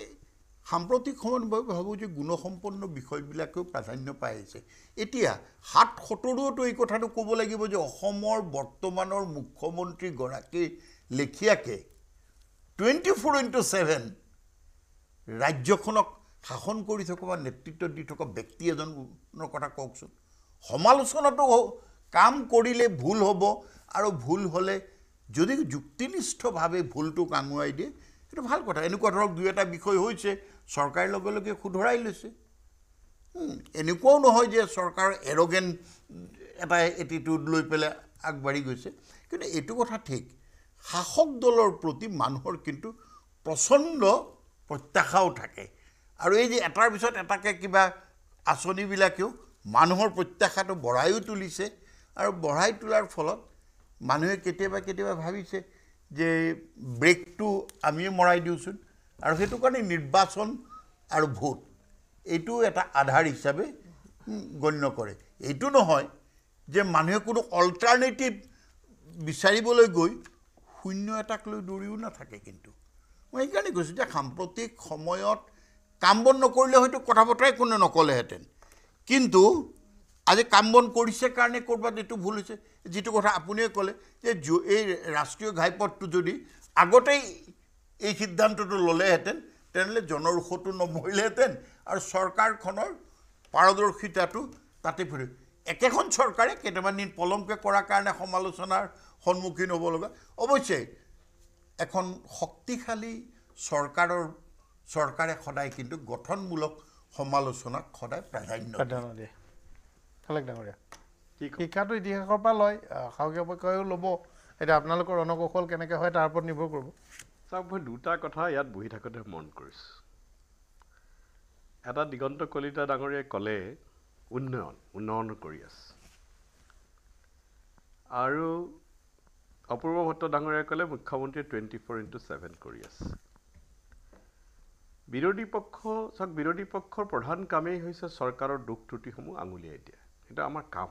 সাম্প্ৰতিক সময়ত মই ভাবোঁ যে গুণসম্পন্ন বিষয়বিলাকেও প্ৰাধান্য পাই আহিছে। এতিয়া সাত সত্তৰতো এই কথাটো ক'ব লাগিব যে অসমৰ বৰ্তমানৰ মুখ্যমন্ত্ৰীগৰাকীৰ লেখীয়াকৈ টুৱেণ্টি ফ'ৰ ইণ্টু ছেভেন ৰাজ্যখনক শাসন কৰি থকা বা নেতৃত্ব দি থকা ব্যক্তি এজনৰ কথা কওকচোন। সমালোচনাটো কাম কৰিলে ভুল হ'ব আৰু ভুল হ'লে যদি যুক্তিনিষ্ঠভাৱে ভুলটোক আঙুৱাই দিয়ে সেইটো ভাল কথা। এনেকুৱা ধৰক দুই এটা বিষয় হৈছে চৰকাৰে লগে লগে শুধৰাই লৈছে। এনেকুৱাও নহয় যে চৰকাৰৰ এৰগেন এটা এটিটিউড লৈ পেলাই আগবাঢ়ি গৈছে। কিন্তু এইটো কথা ঠিক শাসক দলৰ প্ৰতি মানুহৰ কিন্তু প্ৰচণ্ড প্ৰত্যাশাও থাকে। আৰু এই যে এটাৰ পিছত এটাকৈ কিবা আঁচনিবিলাকেও মানুহৰ প্ৰত্যাশাটো বঢ়াইও তুলিছে। আৰু বঢ়াই তোলাৰ ফলত মানুহে কেতিয়াবা কেতিয়াবা ভাবিছে যে ব্ৰেকটো আমিয়ে মৰাই দিওঁচোন। আৰু সেইটো কাৰণে নিৰ্বাচন আৰু ভোট এইটো এটা আধাৰ হিচাপে গণ্য কৰে। এইটো নহয় যে মানুহে কোনো অল্টাৰনেটিভ বিচাৰিবলৈ গৈ শূন্য এটাক লৈ দৌৰিও নাথাকে কিন্তু। মই সেইকাৰণে কৈছোঁ যে সাম্প্ৰতিক সময়ত কাম বন নকৰিলে হয়তো কথা বতৰাই কোনে নক'লেহেঁতেন। কিন্তু আজি কাম বন কৰিছে কাৰণে ক'ৰবাত এইটো ভুল হৈছে? যিটো কথা আপুনিয়ে ক'লে যে এই ৰাষ্ট্ৰীয় ঘাইপথটো যদি আগতেই এই সিদ্ধান্তটো ল'লেহেঁতেন তেনেহ'লে জনৰোষতো নমৰিলেহেঁতেন আৰু চৰকাৰখনৰ পাৰদৰ্শিতাটো তাতে ফুৰে একেখন চৰকাৰে কেইটামান দিন পলমকৈ কৰাৰ কাৰণে সমালোচনাৰ সন্মুখীন হ'ব লগা। অৱশ্যে এখন শক্তিশালী চৰকাৰৰ চৰকাৰে সদায় কিন্তু গঠনমূলক সমালোচনাক সদায় প্ৰাধান্য দিয়ে। প্ৰাধান্য দিয়ে। খালেক ডাঙৰীয়া? শিক্ষাটো ইতিহাসৰ পৰা লয় শাসকীয় পক্ষইও ল'ব। এতিয়া আপোনালোকৰ ৰণকৌশল কেনেকৈ হয় তাৰ ওপৰত নিৰ্ভৰ কৰিব। চাওক মই দুটা কথা ইয়াত বহি থাকোঁতে মন কৰিছোঁ। এটা দিগন্ত কলিতা ডাঙৰীয়াই ক'লে উন্নয়ন উন্নয়ন কৰি আছে। আৰু অপূৰ্ব ভট্ট ডাঙৰীয়াই ক'লে মুখ্যমন্ত্ৰীয়ে টুৱেণ্টি ফ'ৰ ইণ্টু ছেভেন কৰি আছে। বিৰোধী পক্ষ চাওক বিৰোধী পক্ষৰ প্ৰধান কামেই হৈছে চৰকাৰৰ দুখ ত্ৰুটিসমূহ আঙুলিয়াই দিয়া। সেইটো আমাৰ কাম।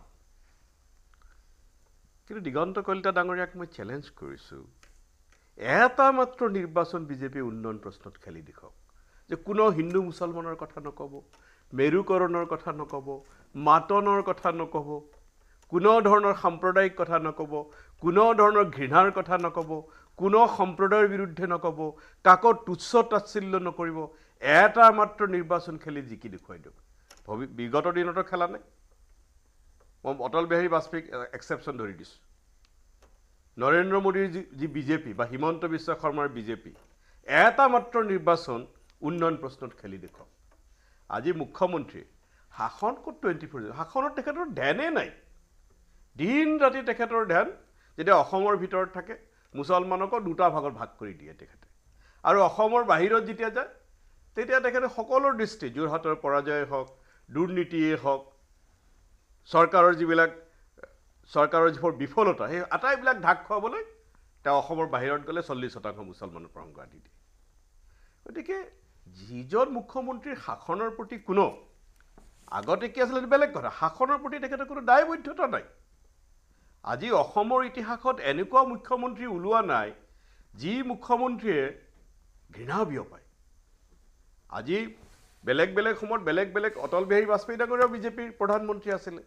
কিন্তু দিগন্ত কলিতা ডাঙৰীয়াক মই চেলেঞ্জ কৰিছোঁ এটা মাত্ৰ নিৰ্বাচন বিজেপিয়ে উন্নয়ন প্ৰশ্নত খেলি দেখুৱাওক যে কোনো হিন্দু মুছলমানৰ কথা নক'ব মেৰুকৰণৰ কথা নক'ব মাতনৰ কথা নক'ব কোনো ধৰণৰ সাম্প্ৰদায়িক কথা নক'ব কোনো ধৰণৰ ঘৃণাৰ কথা নক'ব কোনো সম্প্ৰদায়ৰ বিৰুদ্ধে নক'ব কাকো তুচ্ছ তাচ্ছিল্য নকৰিব এটা মাত্ৰ নিৰ্বাচন খেলি জিকি দেখুৱাই দিয়ক। ভৱি বিগত দিনতো খেলা নাই মই অটল বিহাৰী বাজপেয়ীক এক্সেপশ্যন ধৰি দিছোঁ। নৰেন্দ্ৰ মোদীৰ যি যি বিজেপি বা হিমন্ত বিশ্ব শৰ্মাৰ বিজেপি এটা মাত্ৰ নিৰ্বাচন উন্নয়ন প্ৰশ্নত খেলি দেখুৱাওক। আজি মুখ্যমন্ত্ৰীয়ে শাসন ক'ত টুৱেণ্টি ফ'ৰ শাসনত তেখেতৰ ধ্যানেই নাই। দিন ৰাতি তেখেতৰ ধ্যান যেতিয়া অসমৰ ভিতৰত থাকে মুছলমানকো দুটা ভাগত ভাগ কৰি দিয়ে তেখেতে। আৰু অসমৰ বাহিৰত যেতিয়া যায় তেতিয়া তেখেতে সকলোৰ দৃষ্টি যোৰহাটৰ পৰাজয়ে হওক দুৰ্নীতিয়ে হওক চৰকাৰৰ যিবিলাক চৰকাৰৰ যিবোৰ বিফলতা সেই আটাইবিলাক ঢাক খুৱাবলৈ তেওঁ অসমৰ বাহিৰত গ'লে চল্লিছ শতাংশ মুছলমানৰ প্ৰসংগ আদি দিয়ে। গতিকে যিজন মুখ্যমন্ত্ৰীৰ শাসনৰ প্ৰতি কোনো আগতে কি আছিলে বেলেগ কথা শাসনৰ প্ৰতি তেখেতৰ কোনো দায়বদ্ধতা নাই। আজি অসমৰ ইতিহাসত এনেকুৱা মুখ্যমন্ত্ৰী ওলোৱা নাই যি মুখ্যমন্ত্ৰীয়ে ঘৃণা বিয়পায়। আজি বেলেগ বেলেগ সময়ত বেলেগ বেলেগ অটল বিহাৰী বাজপেয়ী ডাঙৰীয়াও বিজেপিৰ প্ৰধানমন্ত্ৰী আছিলে।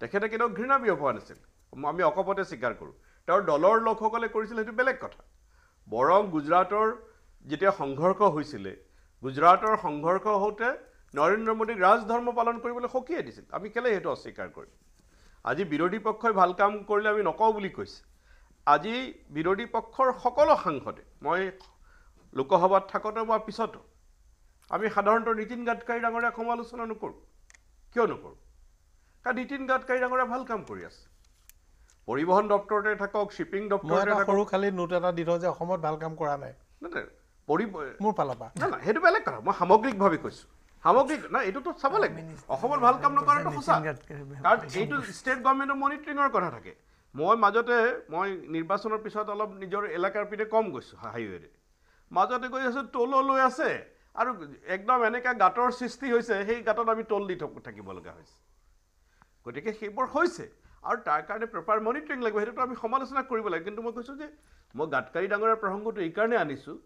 তেখেতে কেতিয়াও ঘৃণা বিয়পোৱা নাছিল। আমি অকপতে স্বীকাৰ কৰোঁ। তেওঁৰ দলৰ লোকসকলে কৰিছিল সেইটো বেলেগ কথা। বৰং গুজৰাটৰ যেতিয়া সংঘৰ্ষ হৈছিলে গুজৰাটৰ সংঘৰ্ষ হওঁতে নৰেন্দ্ৰ মোদীক ৰাজধৰ্ম পালন কৰিবলৈ সকীয়াই দিছিল। আমি কেলৈ সেইটো অস্বীকাৰ কৰিম? আজি বিৰোধী পক্ষই ভাল কাম কৰিলে আমি নকওঁ বুলি কৈছে। আজি বিৰোধী পক্ষৰ সকলো সাংসদে মই লোকসভাত থাকোঁতে বা পিছতো আমি সাধাৰণতে নীতিন গাডকাৰী ডাঙৰীয়াক সমালোচনা নকৰোঁ। কিয় নকৰোঁ? কাৰণ নীতিন গাডকাৰী ডাঙৰীয়া ভাল কাম কৰি আছে। পৰিবহণ দপ্তৰতে থাকক শ্বিপিং মই দপ্তৰতে সৰু খালী নোট এটা দি থওঁ যে অসমত ভাল কাম কৰা নাই। মোৰ ফালৰ পৰা নাই নাই সেইটো বেলেগ কথা। মই সামগ্ৰিকভাৱে কৈছোঁ। সামগ্ৰিক নাই এইটোতো চাব লাগিব। অসমত ভাল কাম নকৰাটো সঁচা। কাৰণ এইটো ষ্টেট গভৰ্ণমেণ্টৰ মনিটৰিঙৰ কথা থাকে। মই মাজতে মই নিৰ্বাচনৰ পিছত অলপ নিজৰ এলেকাৰ পিনে কম গৈছোঁ হাইৱেৰে। মাজতে গৈ আছোঁ টলো লৈ আছে। আৰু একদম এনেকৈ গাঁতৰ সৃষ্টি হৈছে সেই গাঁতত আমি টল দি থক- থাকিব লগা হৈছে। গতিকে সেইবোৰ হৈছে। আৰু তাৰ কাৰণে প্ৰপাৰ মনিটৰিং লাগিব সেইটোতো আমি সমালোচনা কৰিব লাগে। কিন্তু মই কৈছোঁ যে মই গাডকাৰী ডাঙৰীয়াৰ প্ৰসংগটো এইকাৰণে আনিছোঁ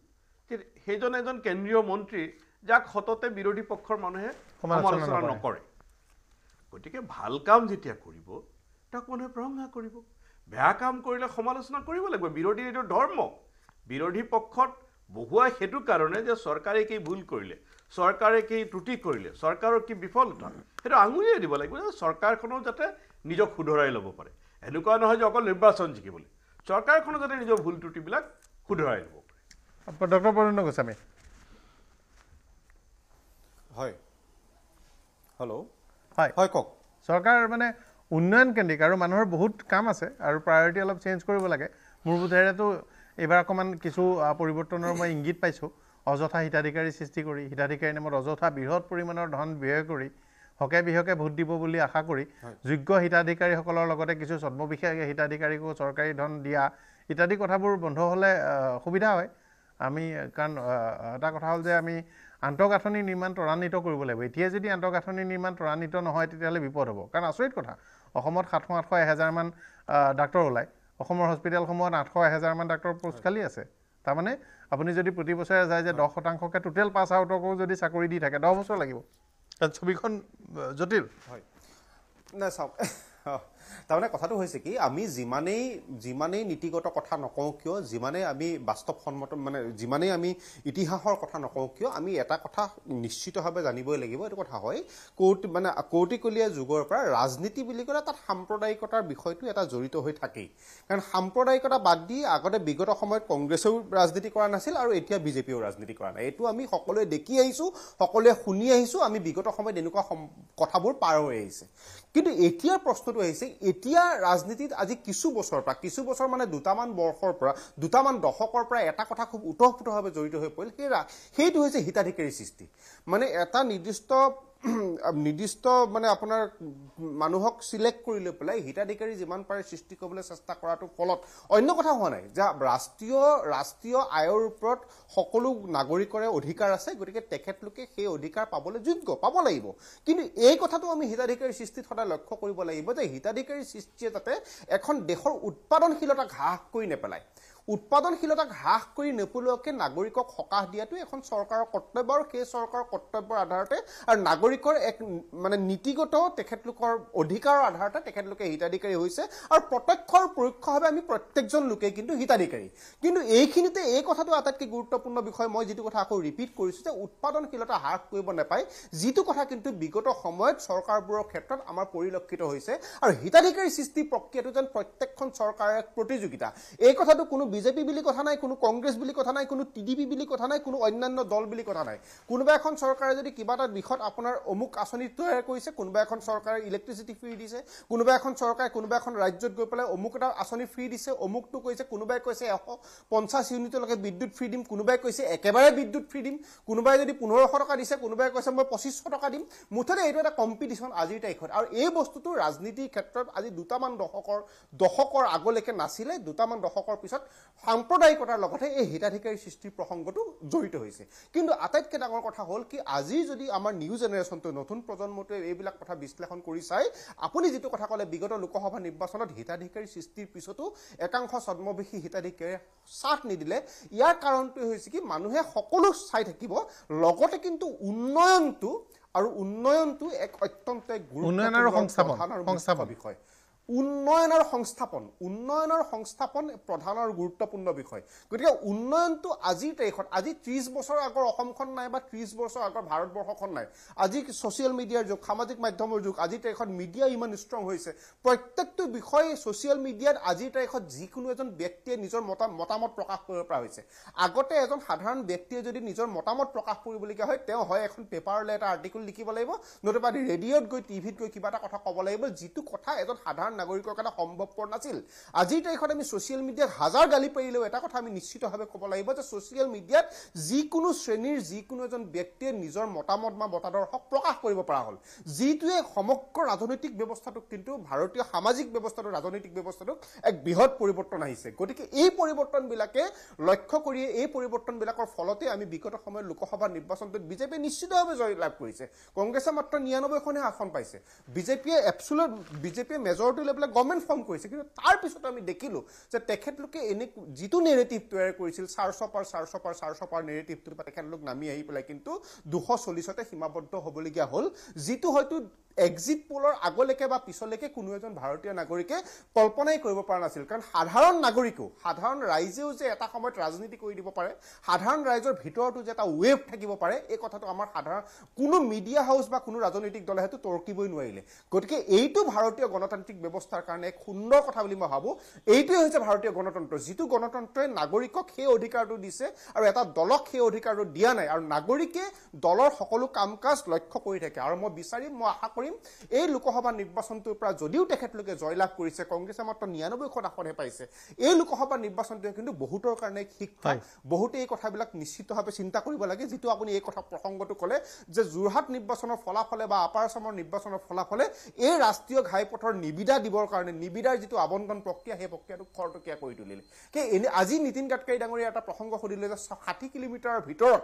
যে সেইজন এজন কেন্দ্ৰীয় মন্ত্ৰী যাক সততে বিৰোধী পক্ষৰ মানুহে সমালোচনা নকৰে। গতিকে ভাল কাম যেতিয়া কৰিব তাক মানুহে প্ৰশংসা কৰিব। বেয়া কাম কৰিলে সমালোচনা কৰিব লাগিব। বিৰোধীৰ এইটো ধৰ্ম বিৰোধী পক্ষত বহুৱাই সেইটো কাৰণে যে চৰকাৰে কি ভুল কৰিলে চৰকাৰে কি ত্ৰুটি কৰিলে চৰকাৰৰ কি বিফলতা সেইটো আঙুলিয়াই দিব লাগিব যে চৰকাৰখনেও যাতে নিজক শুধৰাই ল'ব পাৰে। এনেকুৱা নহয় যে অকল নিৰ্বাচন জিকিবলৈ চৰকাৰখনো যাতে নিজৰ ভুল ত্ৰুটিবিলাক শুধৰাই ল'ব পাৰে। ডক্টৰ পৰেন্দ্ৰ গোস্বামী। হয়। হেল্ল' হয়। হয় কওক। চৰকাৰ মানে উন্নয়ন কেন্দ্ৰিক আৰু মানুহৰ বহুত কাম আছে আৰু প্ৰায়ৰিটি অলপ চেঞ্জ কৰিব লাগে। মোৰ বোধেৰেতো এইবাৰ অকণমান কিছু পৰিৱৰ্তনৰ মই ইংগিত পাইছোঁ। অযথা হিতাধিকাৰী সৃষ্টি কৰি হিতাধিকাৰী নামত অযথা বৃহৎ পৰিমাণৰ ধন ব্যয় কৰি হকে বিহকে ভোট দিব বুলি আশা কৰি যোগ্য হিতাধিকাৰীসকলৰ লগতে কিছু ছদ্মবিষয়া হিতাধিকাৰীকো চৰকাৰী ধন দিয়া ইত্যাদি কথাবোৰ বন্ধ হ'লে সুবিধা হয়। আমি কাৰণ এটা কথা হ'ল যে আমি আন্তঃগাঁথনি নিৰ্মাণ ত্বৰান্বিত কৰিব লাগিব। এতিয়াই যদি আন্তঃগাঁথনি নিৰ্মাণ ত্বৰান্বিত নহয় তেতিয়াহ'লে বিপদ হ'ব। কাৰণ আচৰিত কথা অসমত সাতশ আঠশ এহেজাৰমান ডাক্তৰ ওলায়। অসমৰ হস্পিটেলসমূহত আঠশ এহেজাৰমান ডাক্তৰ পোষ্ট খালী আছে। তাৰমানে আপুনি যদি প্ৰতি বছৰে যায় যে দহ শতাংশকৈ টোটেল পাছ আউটকো যদি চাকৰি দি থাকে দহ বছৰ লাগিব। কাৰণ ছবিখন জটিল। হয়। নাই চাওক। তাৰমানে কথাটো হৈছে কি আমি যিমানেই যিমানেই নীতিগত কথা নকওঁ কিয় যিমানেই আমি বাস্তৱসন্মত মানে যিমানেই আমি ইতিহাসৰ কথা নকওঁ কিয় আমি এটা কথা নিশ্চিতভাৱে জানিবই লাগিব এইটো কথা হয় কৌট মানে কৌটিকলীয়া যুগৰ পৰা ৰাজনীতি বুলি ক'লে তাত সাম্প্ৰদায়িকতাৰ বিষয়টো এটা জড়িত হৈ থাকেই। কাৰণ সাম্প্ৰদায়িকতা বাদ দি আগতে বিগত সময়ত কংগ্ৰেছেও ৰাজনীতি কৰা নাছিল আৰু এতিয়া বিজেপিয়েও ৰাজনীতি কৰা নাই। এইটো আমি সকলোৱে দেখি আহিছোঁ সকলোৱে শুনি আহিছোঁ আমি বিগত সময়ত এনেকুৱা কথাবোৰ পাৰ হৈ আহিছে। কিন্তু এতিয়াৰ প্ৰশ্নটো আহিছে এতিয়া ৰাজনীতিত আজি কিছু বছৰৰ পৰা কিছু বছৰ মানে দুটামান বৰ্ষৰ পৰা দুটামান দশকৰ পৰা এটা কথা খুব ওতঃপ্ৰোতভাৱে জড়িত হৈ পৰিল সেই সেইটো হৈছে হিতাধিকাৰী সৃষ্টি। মানে এটা নিৰ্দিষ্ট নিৰ্দিষ্ট মানে আপোনাৰ মানুহক চিলেক্ট কৰি লৈ পেলাই হিতাধিকাৰী যিমান পাৰে সৃষ্টি কৰিবলৈ চেষ্টা কৰাটোৰ ফলত। অন্য কথা হোৱা নাই যে ৰাষ্ট্ৰীয় ৰাষ্ট্ৰীয় আয়ৰ ওপৰত সকলো নাগৰিকৰে অধিকাৰ আছে গতিকে তেখেতলোকে সেই অধিকাৰ পাবলৈ যোগ্য পাব লাগিব। কিন্তু এই কথাটো আমি হিতাধিকাৰী সৃষ্টিত সদায় লক্ষ্য কৰিব লাগিব যে হিতাধিকাৰী সৃষ্টিয়ে যাতে এখন দেশৰ উৎপাদনশীলতাক হ্ৰাস কৰি নেপেলায়। উৎপাদনশীলতাক হ্ৰাস কৰি নেপেলোৱাকৈ নাগৰিকক সকাহ দিয়াটো এখন চৰকাৰৰ কৰ্তব্য আৰু সেই চৰকাৰৰ কৰ্তব্যৰ আধাৰতে আৰু নাগৰিকৰ এক মানে নীতিগত তেখেতলোকৰ অধিকাৰৰ আধাৰতে তেখেতলোকে হিতাধিকাৰী হৈছে আৰু প্ৰত্যক্ষ আৰু পৰোক্ষভাৱে আমি প্ৰত্যেকজন লোকেই কিন্তু হিতাধিকাৰী। কিন্তু এইখিনিতে এই কথাটো আটাইতকৈ গুৰুত্বপূৰ্ণ বিষয় মই যিটো কথা আকৌ ৰিপিট কৰিছোঁ যে উৎপাদনশীলতা হ্ৰাস কৰিব নাপায় যিটো কথা কিন্তু বিগত সময়ত চৰকাৰবোৰৰ ক্ষেত্ৰত আমাৰ পৰিলক্ষিত হৈছে। আৰু হিতাধিকাৰী সৃষ্টি প্ৰক্ৰিয়াটো যেন প্ৰত্যেকখন চৰকাৰৰ এক প্ৰতিযোগিতা। এই কথাটো কোনো বিজেপি বুলি কথা নাই কোনো কংগ্ৰেছ বুলি কথা নাই কোনো টি ডি পি বুলি কথা নাই কোনো অন্যান্য দল বুলি কথা নাই। কোনোবা এখন চৰকাৰে যদি কিবা এটা দিশত আপোনাৰ অমুক আঁচনি তৈয়াৰ কৰিছে কোনোবা এখন চৰকাৰে ইলেক্ট্ৰিচিটি ফ্ৰী দিছে কোনোবা এখন চৰকাৰে কোনোবা এখন ৰাজ্যত গৈ পেলাই অমুক এটা আঁচনি ফ্ৰী দিছে অমুকটো কৈছে কোনোবাই কৈছে এশ পঞ্চাছ ইউনিটলৈকে বিদ্যুৎ ফ্ৰী দিম কোনোবাই কৈছে একেবাৰে বিদ্যুৎ ফ্ৰী দিম কোনোবাই যদি পোন্ধৰশ টকা দিছে কোনোবাই কৈছে মই পঁচিছশ টকা দিম। মুঠতে এইটো এটা কম্পিটিশ্যন আজিৰ তাৰিখত। আৰু এই বস্তুটো ৰাজনীতিৰ ক্ষেত্ৰত আজি দুটামান দশকৰ দশকৰ আগলৈকে নাছিলে দুটামান দশকৰ পিছত সাম্প্ৰদায়িকতাৰ লগতে এই হিতাধিকাৰী সৃষ্টিৰ প্ৰসংগটো জড়িত হৈছে। কিন্তু আটাইতকৈ ডাঙৰ কথা হ'ল কি আজি যদি আমাৰ নিউ জেনেৰেশ্যনটোৱে নতুন প্ৰজন্মটোৱে এইবিলাক কথা বিশ্লেষণ কৰি চাই আপুনি যিটো কথা ক'লে বিগত লোকসভা নিৰ্বাচনত হিতাধিকাৰী সৃষ্টিৰ পিছতো একাংশ ছদ্মবেশী হিতাধিকাৰীয়ে চাথ নিদিলে। ইয়াৰ কাৰণটোৱে হৈছে কি মানুহে সকলো চাই থাকিব। লগতে কিন্তু উন্নয়নটো আৰু উন্নয়নটো এক অত্যন্ত গুৰুত্বপূৰ্ণ বিষয়। উন্নয়ন আৰু সংস্থাপন উন্নয়নৰ সংস্থাপন প্ৰধান আৰু গুৰুত্বপূৰ্ণ বিষয়। গতিকে উন্নয়নটো আজিৰ তাৰিখত আজি ত্ৰিছ বছৰ আগৰ অসমখন নাই বা ত্ৰিছ বছৰ আগৰ ভাৰতবৰ্ষখন নাই আজি ছ'চিয়েল মিডিয়াৰ যুগ সামাজিক মাধ্যমৰ যুগ আজিৰ তাৰিখত মিডিয়া ইমান ষ্ট্ৰং হৈছে। প্ৰত্যেকটো বিষয়ে ছ'চিয়েল মিডিয়াত আজিৰ তাৰিখত যিকোনো এজন ব্যক্তিয়ে নিজৰ মতা মতামত প্ৰকাশ কৰিব পৰা হৈছে। আগতে এজন সাধাৰণ ব্যক্তিয়ে যদি নিজৰ মতামত প্ৰকাশ কৰিবলগীয়া হয় তেওঁ হয় এখন পেপাৰলৈ এটা আৰ্টিকল লিখিব লাগিব নতুবা ৰেডিঅ'ত গৈ টিভিত গৈ কিবা এটা কথা ক'ব লাগিব যিটো কথা এজন সাধাৰণ নাগৰিকৰ কাৰণে সম্ভৱপৰ নাছিল। আজিৰ তাৰিখত আমি ছ'চিয়েল মিডিয়াত হাজাৰ গালি পাৰিলেও এটা কথা আমি নিশ্চিতভাৱে ক'ব লাগিব যে ছ'চিয়েল মিডিয়াত যিকোনো শ্ৰেণীৰ যিকোনো এজন ব্যক্তিয়ে নিজৰ মতামত বা মতাদৰ্শক প্ৰকাশ কৰিব পৰা হ'ল। যিটোৱে সমগ্ৰ ৰাজনৈতিক ব্যৱস্থাটোক কিন্তু ভাৰতীয় সামাজিক ব্যৱস্থাটো ৰাজনৈতিক ব্যৱস্থাটোক এক বৃহৎ পৰিৱৰ্তন আহিছে। গতিকে এই পৰিৱৰ্তনবিলাকে লক্ষ্য কৰিয়ে এই পৰিৱৰ্তনবিলাকৰ ফলতে আমি বিগত সময়ত লোকসভা নিৰ্বাচনটোত বিজেপিয়ে নিশ্চিতভাৱে জয় লাভ কৰিছে। কংগ্ৰেছে মাত্ৰ নিৰানব্বৈখনহে আসন পাইছে। বিজেপিয়ে এপচুলত বিজেপিয়ে মেজৰিটি লৈ পেলাই গভৰ্ণমেণ্ট ফৰ্ম কৰিছে। কিন্তু তাৰ পিছত আমি দেখিলোঁ যে তেখেতলোকে এনে যিটো নেৰেটিভ তৈয়াৰ কৰিছিল চাৰ চপাৰ চাৰ চপাৰ চাৰ চপাৰ নেৰেটিভটোৰ পৰা তেখেতলোক নামি আহি পেলাই কিন্তু দুশ চল্লিছতে সীমাবদ্ধ হ'বলগীয়া হ'ল। যিটো হয়তো এক্সিট পলৰ আগলৈকে বা পিছলৈকে কোনো এজন ভাৰতীয় নাগৰিকে কল্পনাই কৰিব পৰা নাছিল। কাৰণ সাধাৰণ নাগৰিকেও সাধাৰণ ৰাইজেও যে এটা সময়ত ৰাজনীতি কৰি দিব পাৰে সাধাৰণ ৰাইজৰ ভিতৰতো যে এটা ৱেভ থাকিব পাৰে এই কথাটো আমাৰ সাধাৰণ কোনো মিডিয়া হাউচ বা কোনো ৰাজনৈতিক দলে সেইটো তৰ্কিবই নোৱাৰিলে। গতিকে এইটো ভাৰতীয় গণতান্ত্ৰিক ব্যৱস্থাৰ কাৰণে এক সুন্দৰ কথা বুলি মই ভাবোঁ। এইটোৱে হৈছে ভাৰতীয় গণতন্ত্ৰ। যিটো গণতন্ত্ৰই নাগৰিকক সেই অধিকাৰটো দিছে আৰু এটা দলক সেই অধিকাৰটো দিয়া নাই আৰু নাগৰিকে দলৰ সকলো কাম কাজ লক্ষ্য কৰি থাকে। আৰু মই বিচাৰিম মই আশা কৰিম এই লোকসভা নিৰ্বাচনটোৰ পৰা যদিও তেখেতলোকে জয়লাভ কৰিছে কংগ্ৰেছে মাত্ৰ নিৰানব্বৈখন আসনহে পাইছে এই লোকসভা নিৰ্বাচনটোৱে কিন্তু বহুতৰ কাৰণে শিক্ষা বহুতে এই কথাবিলাক নিশ্চিতভাৱে চিন্তা কৰিব লাগে। যিটো আপুনি এই কথা প্ৰসংগটো ক'লে যে যোৰহাট নিৰ্বাচনৰ ফলাফলে বা আপাৰ আছামৰ নিৰ্বাচনৰ ফলাফলে এই ৰাষ্ট্ৰীয় ঘাইপথৰ নিবিদা দিবৰ কাৰণে নিবিদাৰ যিটো আবণ্টন প্ৰক্ৰিয়া সেই প্ৰক্ৰিয়াটো খৰতকীয়া কৰি তুলিলে। সেই এনে আজি নীতিন গাডকাৰী ডাঙৰীয়া এটা প্ৰসংগ সুধিলে যে ষাঠি কিলোমিটাৰৰ ভিতৰত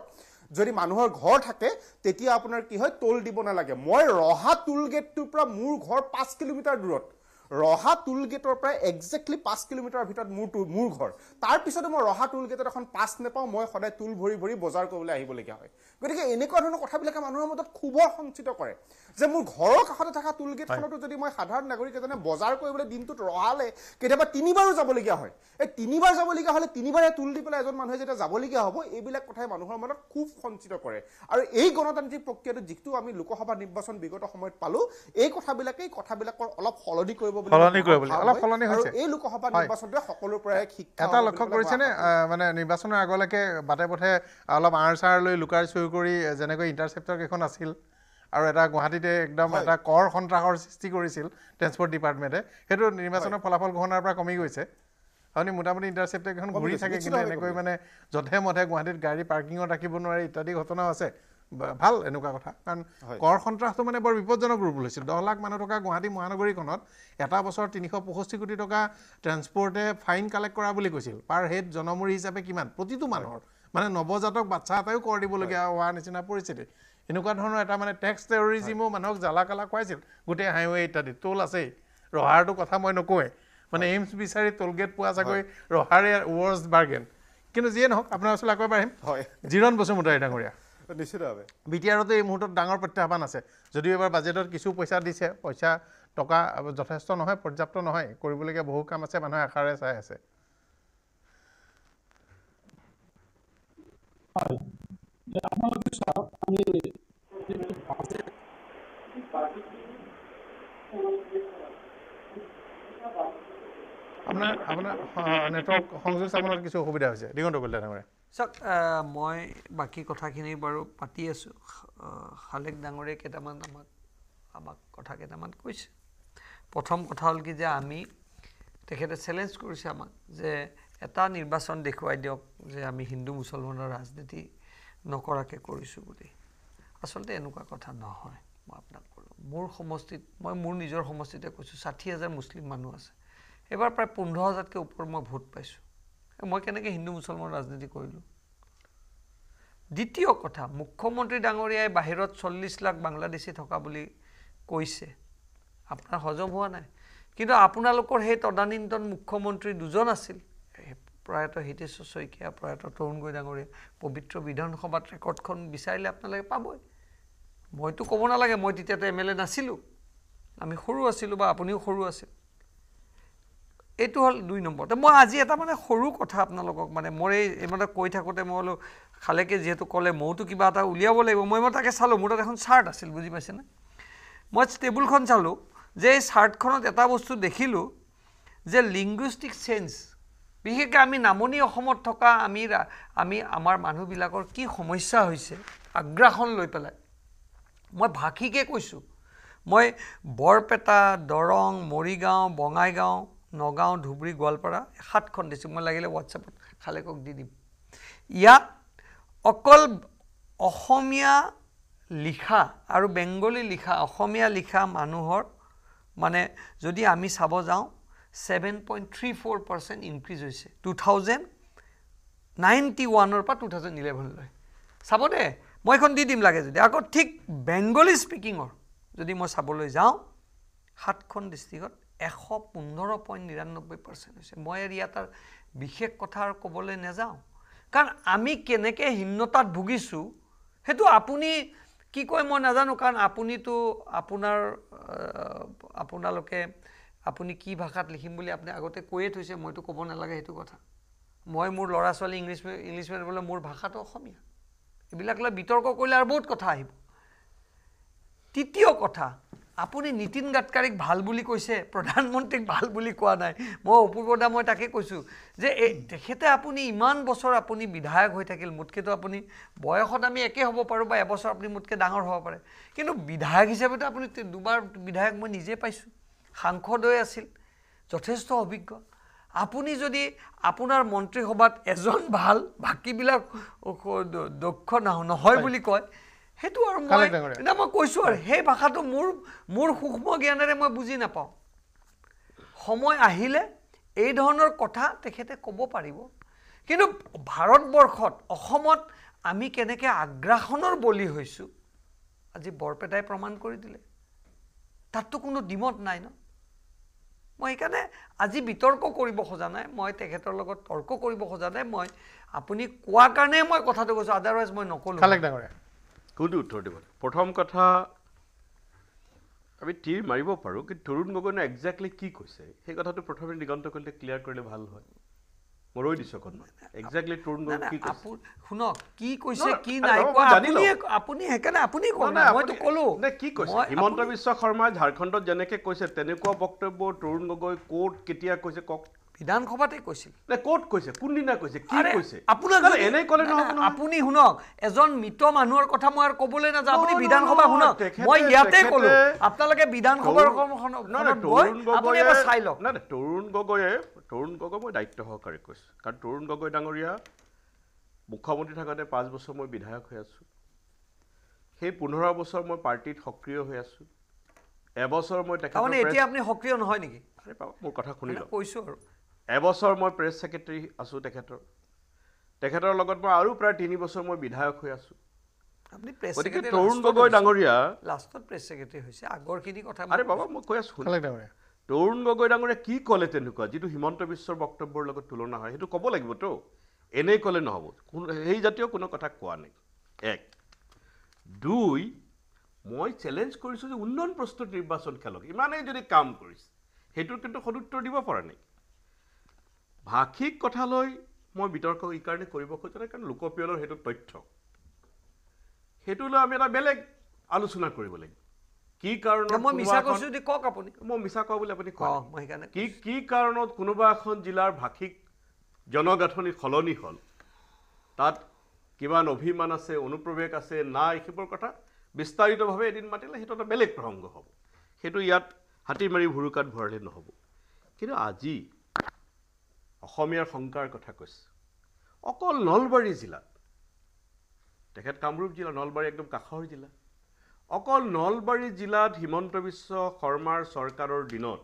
যদি মানুহৰ ঘৰ থাকে তেতিয়া আপোনাৰ কি হয়? টোল দিব নালাগে। মই ৰহা টোল গেটটোৰ পৰা মোৰ ঘৰ পাঁচ কিলোমিটাৰ দূৰত। ৰহা টোল গেটৰ পৰা একজেক্টলি পাঁচ কিলোমিটাৰৰ ভিতৰত মোৰ টোল মোৰ ঘৰ। তাৰপিছতো মই ৰহা টোল গেটত এখন পাছ নাপাওঁ মই সদায় টোল ভৰি ভৰি বজাৰ কৰিবলৈ আহিবলগীয়া হয়। গতিকে এনেকুৱা ধৰণৰ কথাবিলাকে মানুহৰ মাজত ক্ষোভৰ সঞ্চিত কৰে যে মোৰ ঘৰৰ কাষতে থকা টোল গেটখনতো যদি মই সাধাৰণ নাগৰিক এজনে বজাৰ কৰিবলৈ দিনটোত ৰহালে কেতিয়াবা তিনিবাৰো যাবলগীয়া হয়। এই তিনিবাৰ যাবলগীয়া হ'লে তিনিবাৰে টোল দি পেলাই এজন মানুহে যেতিয়া যাবলগীয়া হ'ব এইবিলাক কথাই মানুহৰ মনত খুব সঞ্চিত কৰে। আৰু এই গণতান্ত্ৰিক প্ৰক্ৰিয়াটো যিটো আমি লোকসভা নিৰ্বাচন বিগত সময়ত পালোঁ এই কথাবিলাকেই কথাবিলাকৰ অলপ সলনি কৰিব বুলি। এই লোকসভা। নিৰ্বাচনটোৱে সকলোৰ পৰাই শিক্ষা এটা লক্ষ্য কৰিছেনে? মানে নিৰ্বাচনৰ আগলৈকে বাটে পথে অলপ আৰ চাৰ লৈ লুকাৰ চুৰ কৰি যেনেকৈ ইণ্টাৰচেপ্টৰ কেইখন আছিল আৰু এটা গুৱাহাটীতে একদম। এটা কৰ সন্ত্ৰাসৰ সৃষ্টি কৰিছিল ট্ৰেন্সপৰ্ট ডিপাৰ্টমেণ্টে সেইটো নিৰ্বাচনৰ ফলাফল ঘোষণাৰ পৰা কমি গৈছে। আপুনি মোটামুটি ইণ্টাৰচেপ্টৰ কেইখন ঘূৰি থাকে কিন্তু এনেকৈ মানে যধে মধে গুৱাহাটীত গাড়ী পাৰ্কিঙত ৰাখিব নোৱাৰে ইত্যাদি ঘটনাও আছে। ভাল এনেকুৱা কথা। কাৰণ। কৰ সন্ত্ৰাসটো মানে বৰ বিপদজনক ৰূপ লৈছিল। দহ লাখ মানুহ থকা গুৱাহাটী মহানগৰীখনত এটা বছৰ তিনিশ পঁয়ষষ্ঠি কোটি টকা ট্ৰেন্সপৰ্টে ফাইন কালেক্ট কৰা বুলি কৈছিল। পাৰ হেড জনমূৰি হিচাপে কিমান? প্ৰতিটো মানুহৰ। মানে নৱজাতক বাচ্ছা এটাইও কৰ দিবলগীয়া হোৱা নিচিনা পৰিস্থিতি। এনেকুৱা ধৰণৰ এটা মানে টেক্স টেৰৰিজিমো মানুহক জ্বালা কালা খুৱাইছিল। গোটেই হাইৱে ইত্যাদি টোল আছেই ৰহাৰটো কথা মই নকওঁৱেই। মানে এইমছ বিচাৰি টোল গেট পোৱা চাগৈ ৰহাৰে ৱৰ্ষ্ট বাৰ্গেন কিন্তু যিয়ে নহওক আপোনাৰ ওচৰলৈ আকৌ এবাৰ আহিম। হয়। জিৰণ বসুমতাৰী ডাঙৰীয়া। নিশ্চিতভাৱে। বি টি আৰতো এই মুহূৰ্তত ডাঙৰ প্ৰত্যাহ্বান আছে। যদিও এবাৰ বাজেটত কিছু পইচা দিছে পইচা টকা যথেষ্ট নহয় পৰ্যাপ্ত নহয়। কৰিবলগীয়া বহু কাম আছে মানুহে আশাৰে চাই আছে। হয়। যে আপোনালোকে চাওক আমি যিটো বাজেট আপোনাৰ আপোনাৰ নেটৱৰ্ক সংযোগ স্থাপনত কিছু অসুবিধা হৈছে। দিগন্ত কলিতা ডাঙৰীয়া চাওক মই বাকী কথাখিনি বাৰু পাতি আছোঁ। খালেক ডাঙৰীয়ে কেইটামান আমাক আমাক কথা কেইটামান কৈছে। প্ৰথম কথা হ'ল কি যে আমি তেখেতে চেলেঞ্জ কৰিছে আমাক যে এটা নিৰ্বাচন দেখুৱাই দিয়ক যে আমি হিন্দু মুছলমানৰ ৰাজনীতি নকৰাকৈ কৰিছোঁ বুলি। আচলতে এনেকুৱা কথা নহয় মই আপোনাক ক'লোঁ। মোৰ সমষ্টিত মই মোৰ নিজৰ সমষ্টিতে কৈছোঁ ষাঠি হাজাৰ মুছলিম মানুহ আছে। এইবাৰ প্ৰায় পোন্ধৰ হাজাৰতকৈ ওপৰত মই ভোট পাইছোঁ। মই কেনেকৈ হিন্দু মুছলমান ৰাজনীতি কৰিলোঁ? দ্বিতীয় কথা মুখ্যমন্ত্ৰী ডাঙৰীয়াই বাহিৰত চল্লিছ লাখ বাংলাদেশী থকা বুলি কৈছে। আপোনাৰ হজম হোৱা নাই। কিন্তু আপোনালোকৰ সেই তদানীন্তন মুখ্যমন্ত্ৰী দুজন আছিল। প্ৰয়াত হিতেশ্বৰ শইকীয়া প্ৰয়াত তৰুণ গগৈ ডাঙৰীয়া পবিত্ৰ বিধানসভাত ৰেকৰ্ডখন বিচাৰিলে আপোনালোকে পাবই। মইতো ক'ব নালাগে মই তেতিয়াতো এম এল এ নাছিলোঁ। আমি সৰু আছিলোঁ বা আপুনিও সৰু আছিল। এইটো হ'ল দুই নম্বৰ। তো মই আজি এটা মানে সৰু কথা আপোনালোকক মানে মোৰ এই এইমতে কৈ থাকোঁতে মই বোলো খালেকে যিহেতু ক'লে মইতো কিবা এটা উলিয়াব লাগিব। মই মই তাকে চালোঁ মোৰ তাত এখন চাৰ্ট আছিল বুজি পাইছেনে? মই টেবুলখন চালোঁ যে এই চাৰ্টখনত এটা বস্তু দেখিলোঁ যে লিংগুইষ্টিক চেঞ্জ বিশেষকৈ আমি নামনি অসমত থকা আমি আমি আমাৰ মানুহবিলাকৰ কি সমস্যা হৈছে আগ্ৰাসন লৈ পেলাই। মই ভাষিকে কৈছোঁ মই বৰপেটা দৰং মৰিগাঁও বঙাইগাঁও নগাঁও ধুবুৰী গোৱালপাৰা সাতখন দিছোঁ মই লাগিলে হোৱাটছএপত খালেকক দি দিম। ইয়াত অকল অসমীয়া লিখা আৰু বেংগলী লিখা অসমীয়া লিখা মানুহৰ মানে যদি আমি চাব যাওঁ seven point three four percent increase হৈছে। টু থাউজেণ্ড নাইণ্টি ওৱানৰ পৰা টু থাউজেণ্ড ইলেভেনলৈ চাব দে মই এখন দি দিম লাগে যদি। আকৌ ঠিক বেংগলী স্পিকিঙৰ যদি মই চাবলৈ যাওঁ সাতখন ডিষ্ট্ৰিক্টত এশ পোন্ধৰ পইণ্ট নিৰান্নব্বৈ পাৰ্চেণ্ট হৈছে। মই আৰু ইয়াত আৰু বিশেষ কথা আৰু ক'বলৈ নাযাওঁ। কাৰণ আমি কেনেকৈ হীনতাত ভুগিছোঁ সেইটো আপুনি কি কয় মই নাজানো। কাৰণ আপুনিতো আপোনাৰ আপোনালোকে আপুনি কি ভাষাত লিখিম বুলি আপুনি আগতে কৈয়ে থৈছে মইতো ক'ব নালাগে সেইটো কথা। মই মোৰ ল'ৰা ছোৱালী ইংলিছ ইংলিছ মিডিয়াম বোলে মোৰ ভাষাটো অসমীয়া। এইবিলাক লৈ বিতৰ্ক কৰিলে আৰু বহুত কথা আহিব। তৃতীয় কথা আপুনি নীতিন গাডকাৰীক ভাল বুলি কৈছে প্ৰধানমন্ত্ৰীক ভাল বুলি কোৱা নাই। মই অপূৰ্বদা মই তাকে কৈছোঁ যে এই তেখেতে আপুনি ইমান বছৰ আপুনি বিধায়ক হৈ থাকিল মোতকৈতো আপুনি বয়সত আমি একে হ'ব পাৰোঁ বা এবছৰ আপুনি মোতকৈ ডাঙৰ হ'ব পাৰে। কিন্তু বিধায়ক হিচাপেতো আপুনি দুবাৰ বিধায়ক মই নিজে পাইছোঁ। সাংসদ আছিল। যথেষ্ট অভিজ্ঞ। আপুনি যদি আপোনাৰ মন্ত্ৰীসভাত এজন ভাল বাকীবিলাক দক্ষ নহ- নহয় বুলি কয় সেইটো আৰু মই। এতিয়া মই কৈছোঁ আৰু সেই ভাষাটো মোৰ মোৰ সূক্ষ্ম জ্ঞানেৰে মই বুজি নাপাওঁ। সময় আহিলে এই ধৰণৰ কথা তেখেতে ক'ব পাৰিব। কিন্তু ভাৰতবৰ্ষত অসমত আমি কেনেকৈ আগ্ৰাসনৰ বলি হৈছোঁ আজি বৰপেটাই প্ৰমাণ কৰি দিলে। তাততো কোনো ডিমত নাই ন? মই সেইকাৰণে আজি বিতৰ্ক কৰিব খোজা নাই মই তেখেতৰ লগত তৰ্ক কৰিব খোজা নাই মই আপুনি কোৱাৰ কাৰণে মই কথাটো কৈছোঁ আদাৰৱাইজ মই নক'লোঁ। খালেক ডাঙৰীয়া। কোনটো উত্তৰ দিব? প্ৰথম কথা আমি তীৰ মাৰিব পাৰোঁ কিন্তু তৰুণ গগৈনে একজেক্টলি কি কৈছে? সেই কথাটো প্ৰথমে দিগন্ত কলিতে ক্লিয়াৰ কৰিলে ভাল হয়। মই ৰৈ দিছোঁ অকণমান। একজেক্টলি তৰুণ নাই, গগৈ নাই, কি শুনক কি কৈছে কি নাই কোৱা মই আপুনি। আপুনি সেইকাৰণে আপুনি কওক নহয়, না নহয়, মইতো আপুনি- ক'লো। নে কি কৈছে? মই- হিমন্ত আপুনি- বিশ্ব শৰ্মাই ঝাৰখণ্ডত যেনেকে কৈছে তেনেকুৱা বক্তব্য তৰুণ গগৈ ক'ত কেতিয়া কৈছে কওক। বিধানসভাতে কৈছিল। নে ক'ত কৈছে? কোনদিনা কৈছে? কি কৈছে? আপোনাক এনেই ক'লে নহ'ব আপুনি শুনক এজন মৃত মানুহৰ কথা মই আৰু ক'বলৈ নাযাওঁ আপুনি বিধানসভা শুনক। মই ইয়াতে ক'লো আপোনালোকে বিধানসভাৰ তৰুণ- সন্মুখত নহয়, নহয়, গৈ তৰুণ আপুনি গগৈয়ে তৰুণ গগৈ মই দায়িত্ব সহকাৰে কৈছোঁ। কাৰণ তৰুণ গগৈ ডাঙৰীয়া মুখ্যমন্ত্ৰী থাকোঁতে পাঁচ বছৰ মই বিধায়ক হৈ আছোঁ। সেই পোন্ধৰ বছৰ মই পাৰ্টীত সক্ৰিয় হৈ আছোঁ। এবছৰ মই তেখেতৰ এতিয়া আপুনি সক্ৰিয় নহয় নেকি? আৰে বাবা, মোৰ কথা শুনি লওক। কৈছোঁ আৰু। এবছৰ মই প্ৰেছ ছেক্ৰেটাৰী আছোঁ তেখেতৰ। তেখেতৰ লগত মই আৰু প্ৰায় তিনি বছৰ মই বিধায়ক হৈ আছোঁ। আপুনি প্ৰেছ গতিকে তৰুণ গগৈ। ডাঙৰীয়া লাষ্টত প্ৰেছ ছেক্ৰেটাৰী হৈছে। আগৰখিনি কথা আৰে বাবা মই কৈ আছোঁ তৰুণ গগৈ ডাঙৰীয়া কি ক'লে তেনেকুৱা? যিটো হিমন্ত বিশ্বৰ বক্তব্যৰ লগত তুলনা হয় সেইটো ক'ব লাগিবতো। এনেই ক'লে নহ'ব। কোনো সেই জাতীয় কোনো কথা কোৱা নাই। এক। দুই মই চেলেঞ্জ কৰিছোঁ যে উন্নয়ন প্ৰস্তুত নিৰ্বাচন খেলক ইমানেই যদি কাম কৰিছে সেইটোৰ কিন্তু সদুত্তৰ দিব পৰা নাই। ভাষিক কথালৈ মই বিতৰ্ক এই কাৰণে কৰিব খোজা নাই কাৰণ লোকপ্ৰিয়লৰ সেইটো তথ্য। সেইটো লৈ আমি এটা বেলেগ আলোচনা কৰিব লাগিব। কি কাৰণত মই মিছা কৈছোঁ যদি কওক আপুনি। মই মিছা কোৱা বুলি আপুনি অঁ মই সেইকাৰণে কি কি কাৰণত কোনোবা এখন জিলাৰ ভাষিক জনগাঁথনি সলনি হ'ল? তাত কিমান অভিমান আছে অনুপ্ৰৱেশ আছে নাই সেইবোৰ কথা বিস্তাৰিতভাৱে এদিন মাতিলে সেইটো এটা বেলেগ প্ৰসংগ হ'ব। সেইটো ইয়াত হাতী মাৰি ভুৰুকাত ভৰালে নহ'ব। কিন্তু আজি অসমীয়াৰ শংকাৰ কথা কৈছে। অকল নলবাৰী জিলাত তেখেত কামৰূপ জিলা নলবাৰী একদম কাষৰ জিলা। অকল নলবাৰী জিলাত হিমন্ত বিশ্ব শৰ্মাৰ চৰকাৰৰ দিনত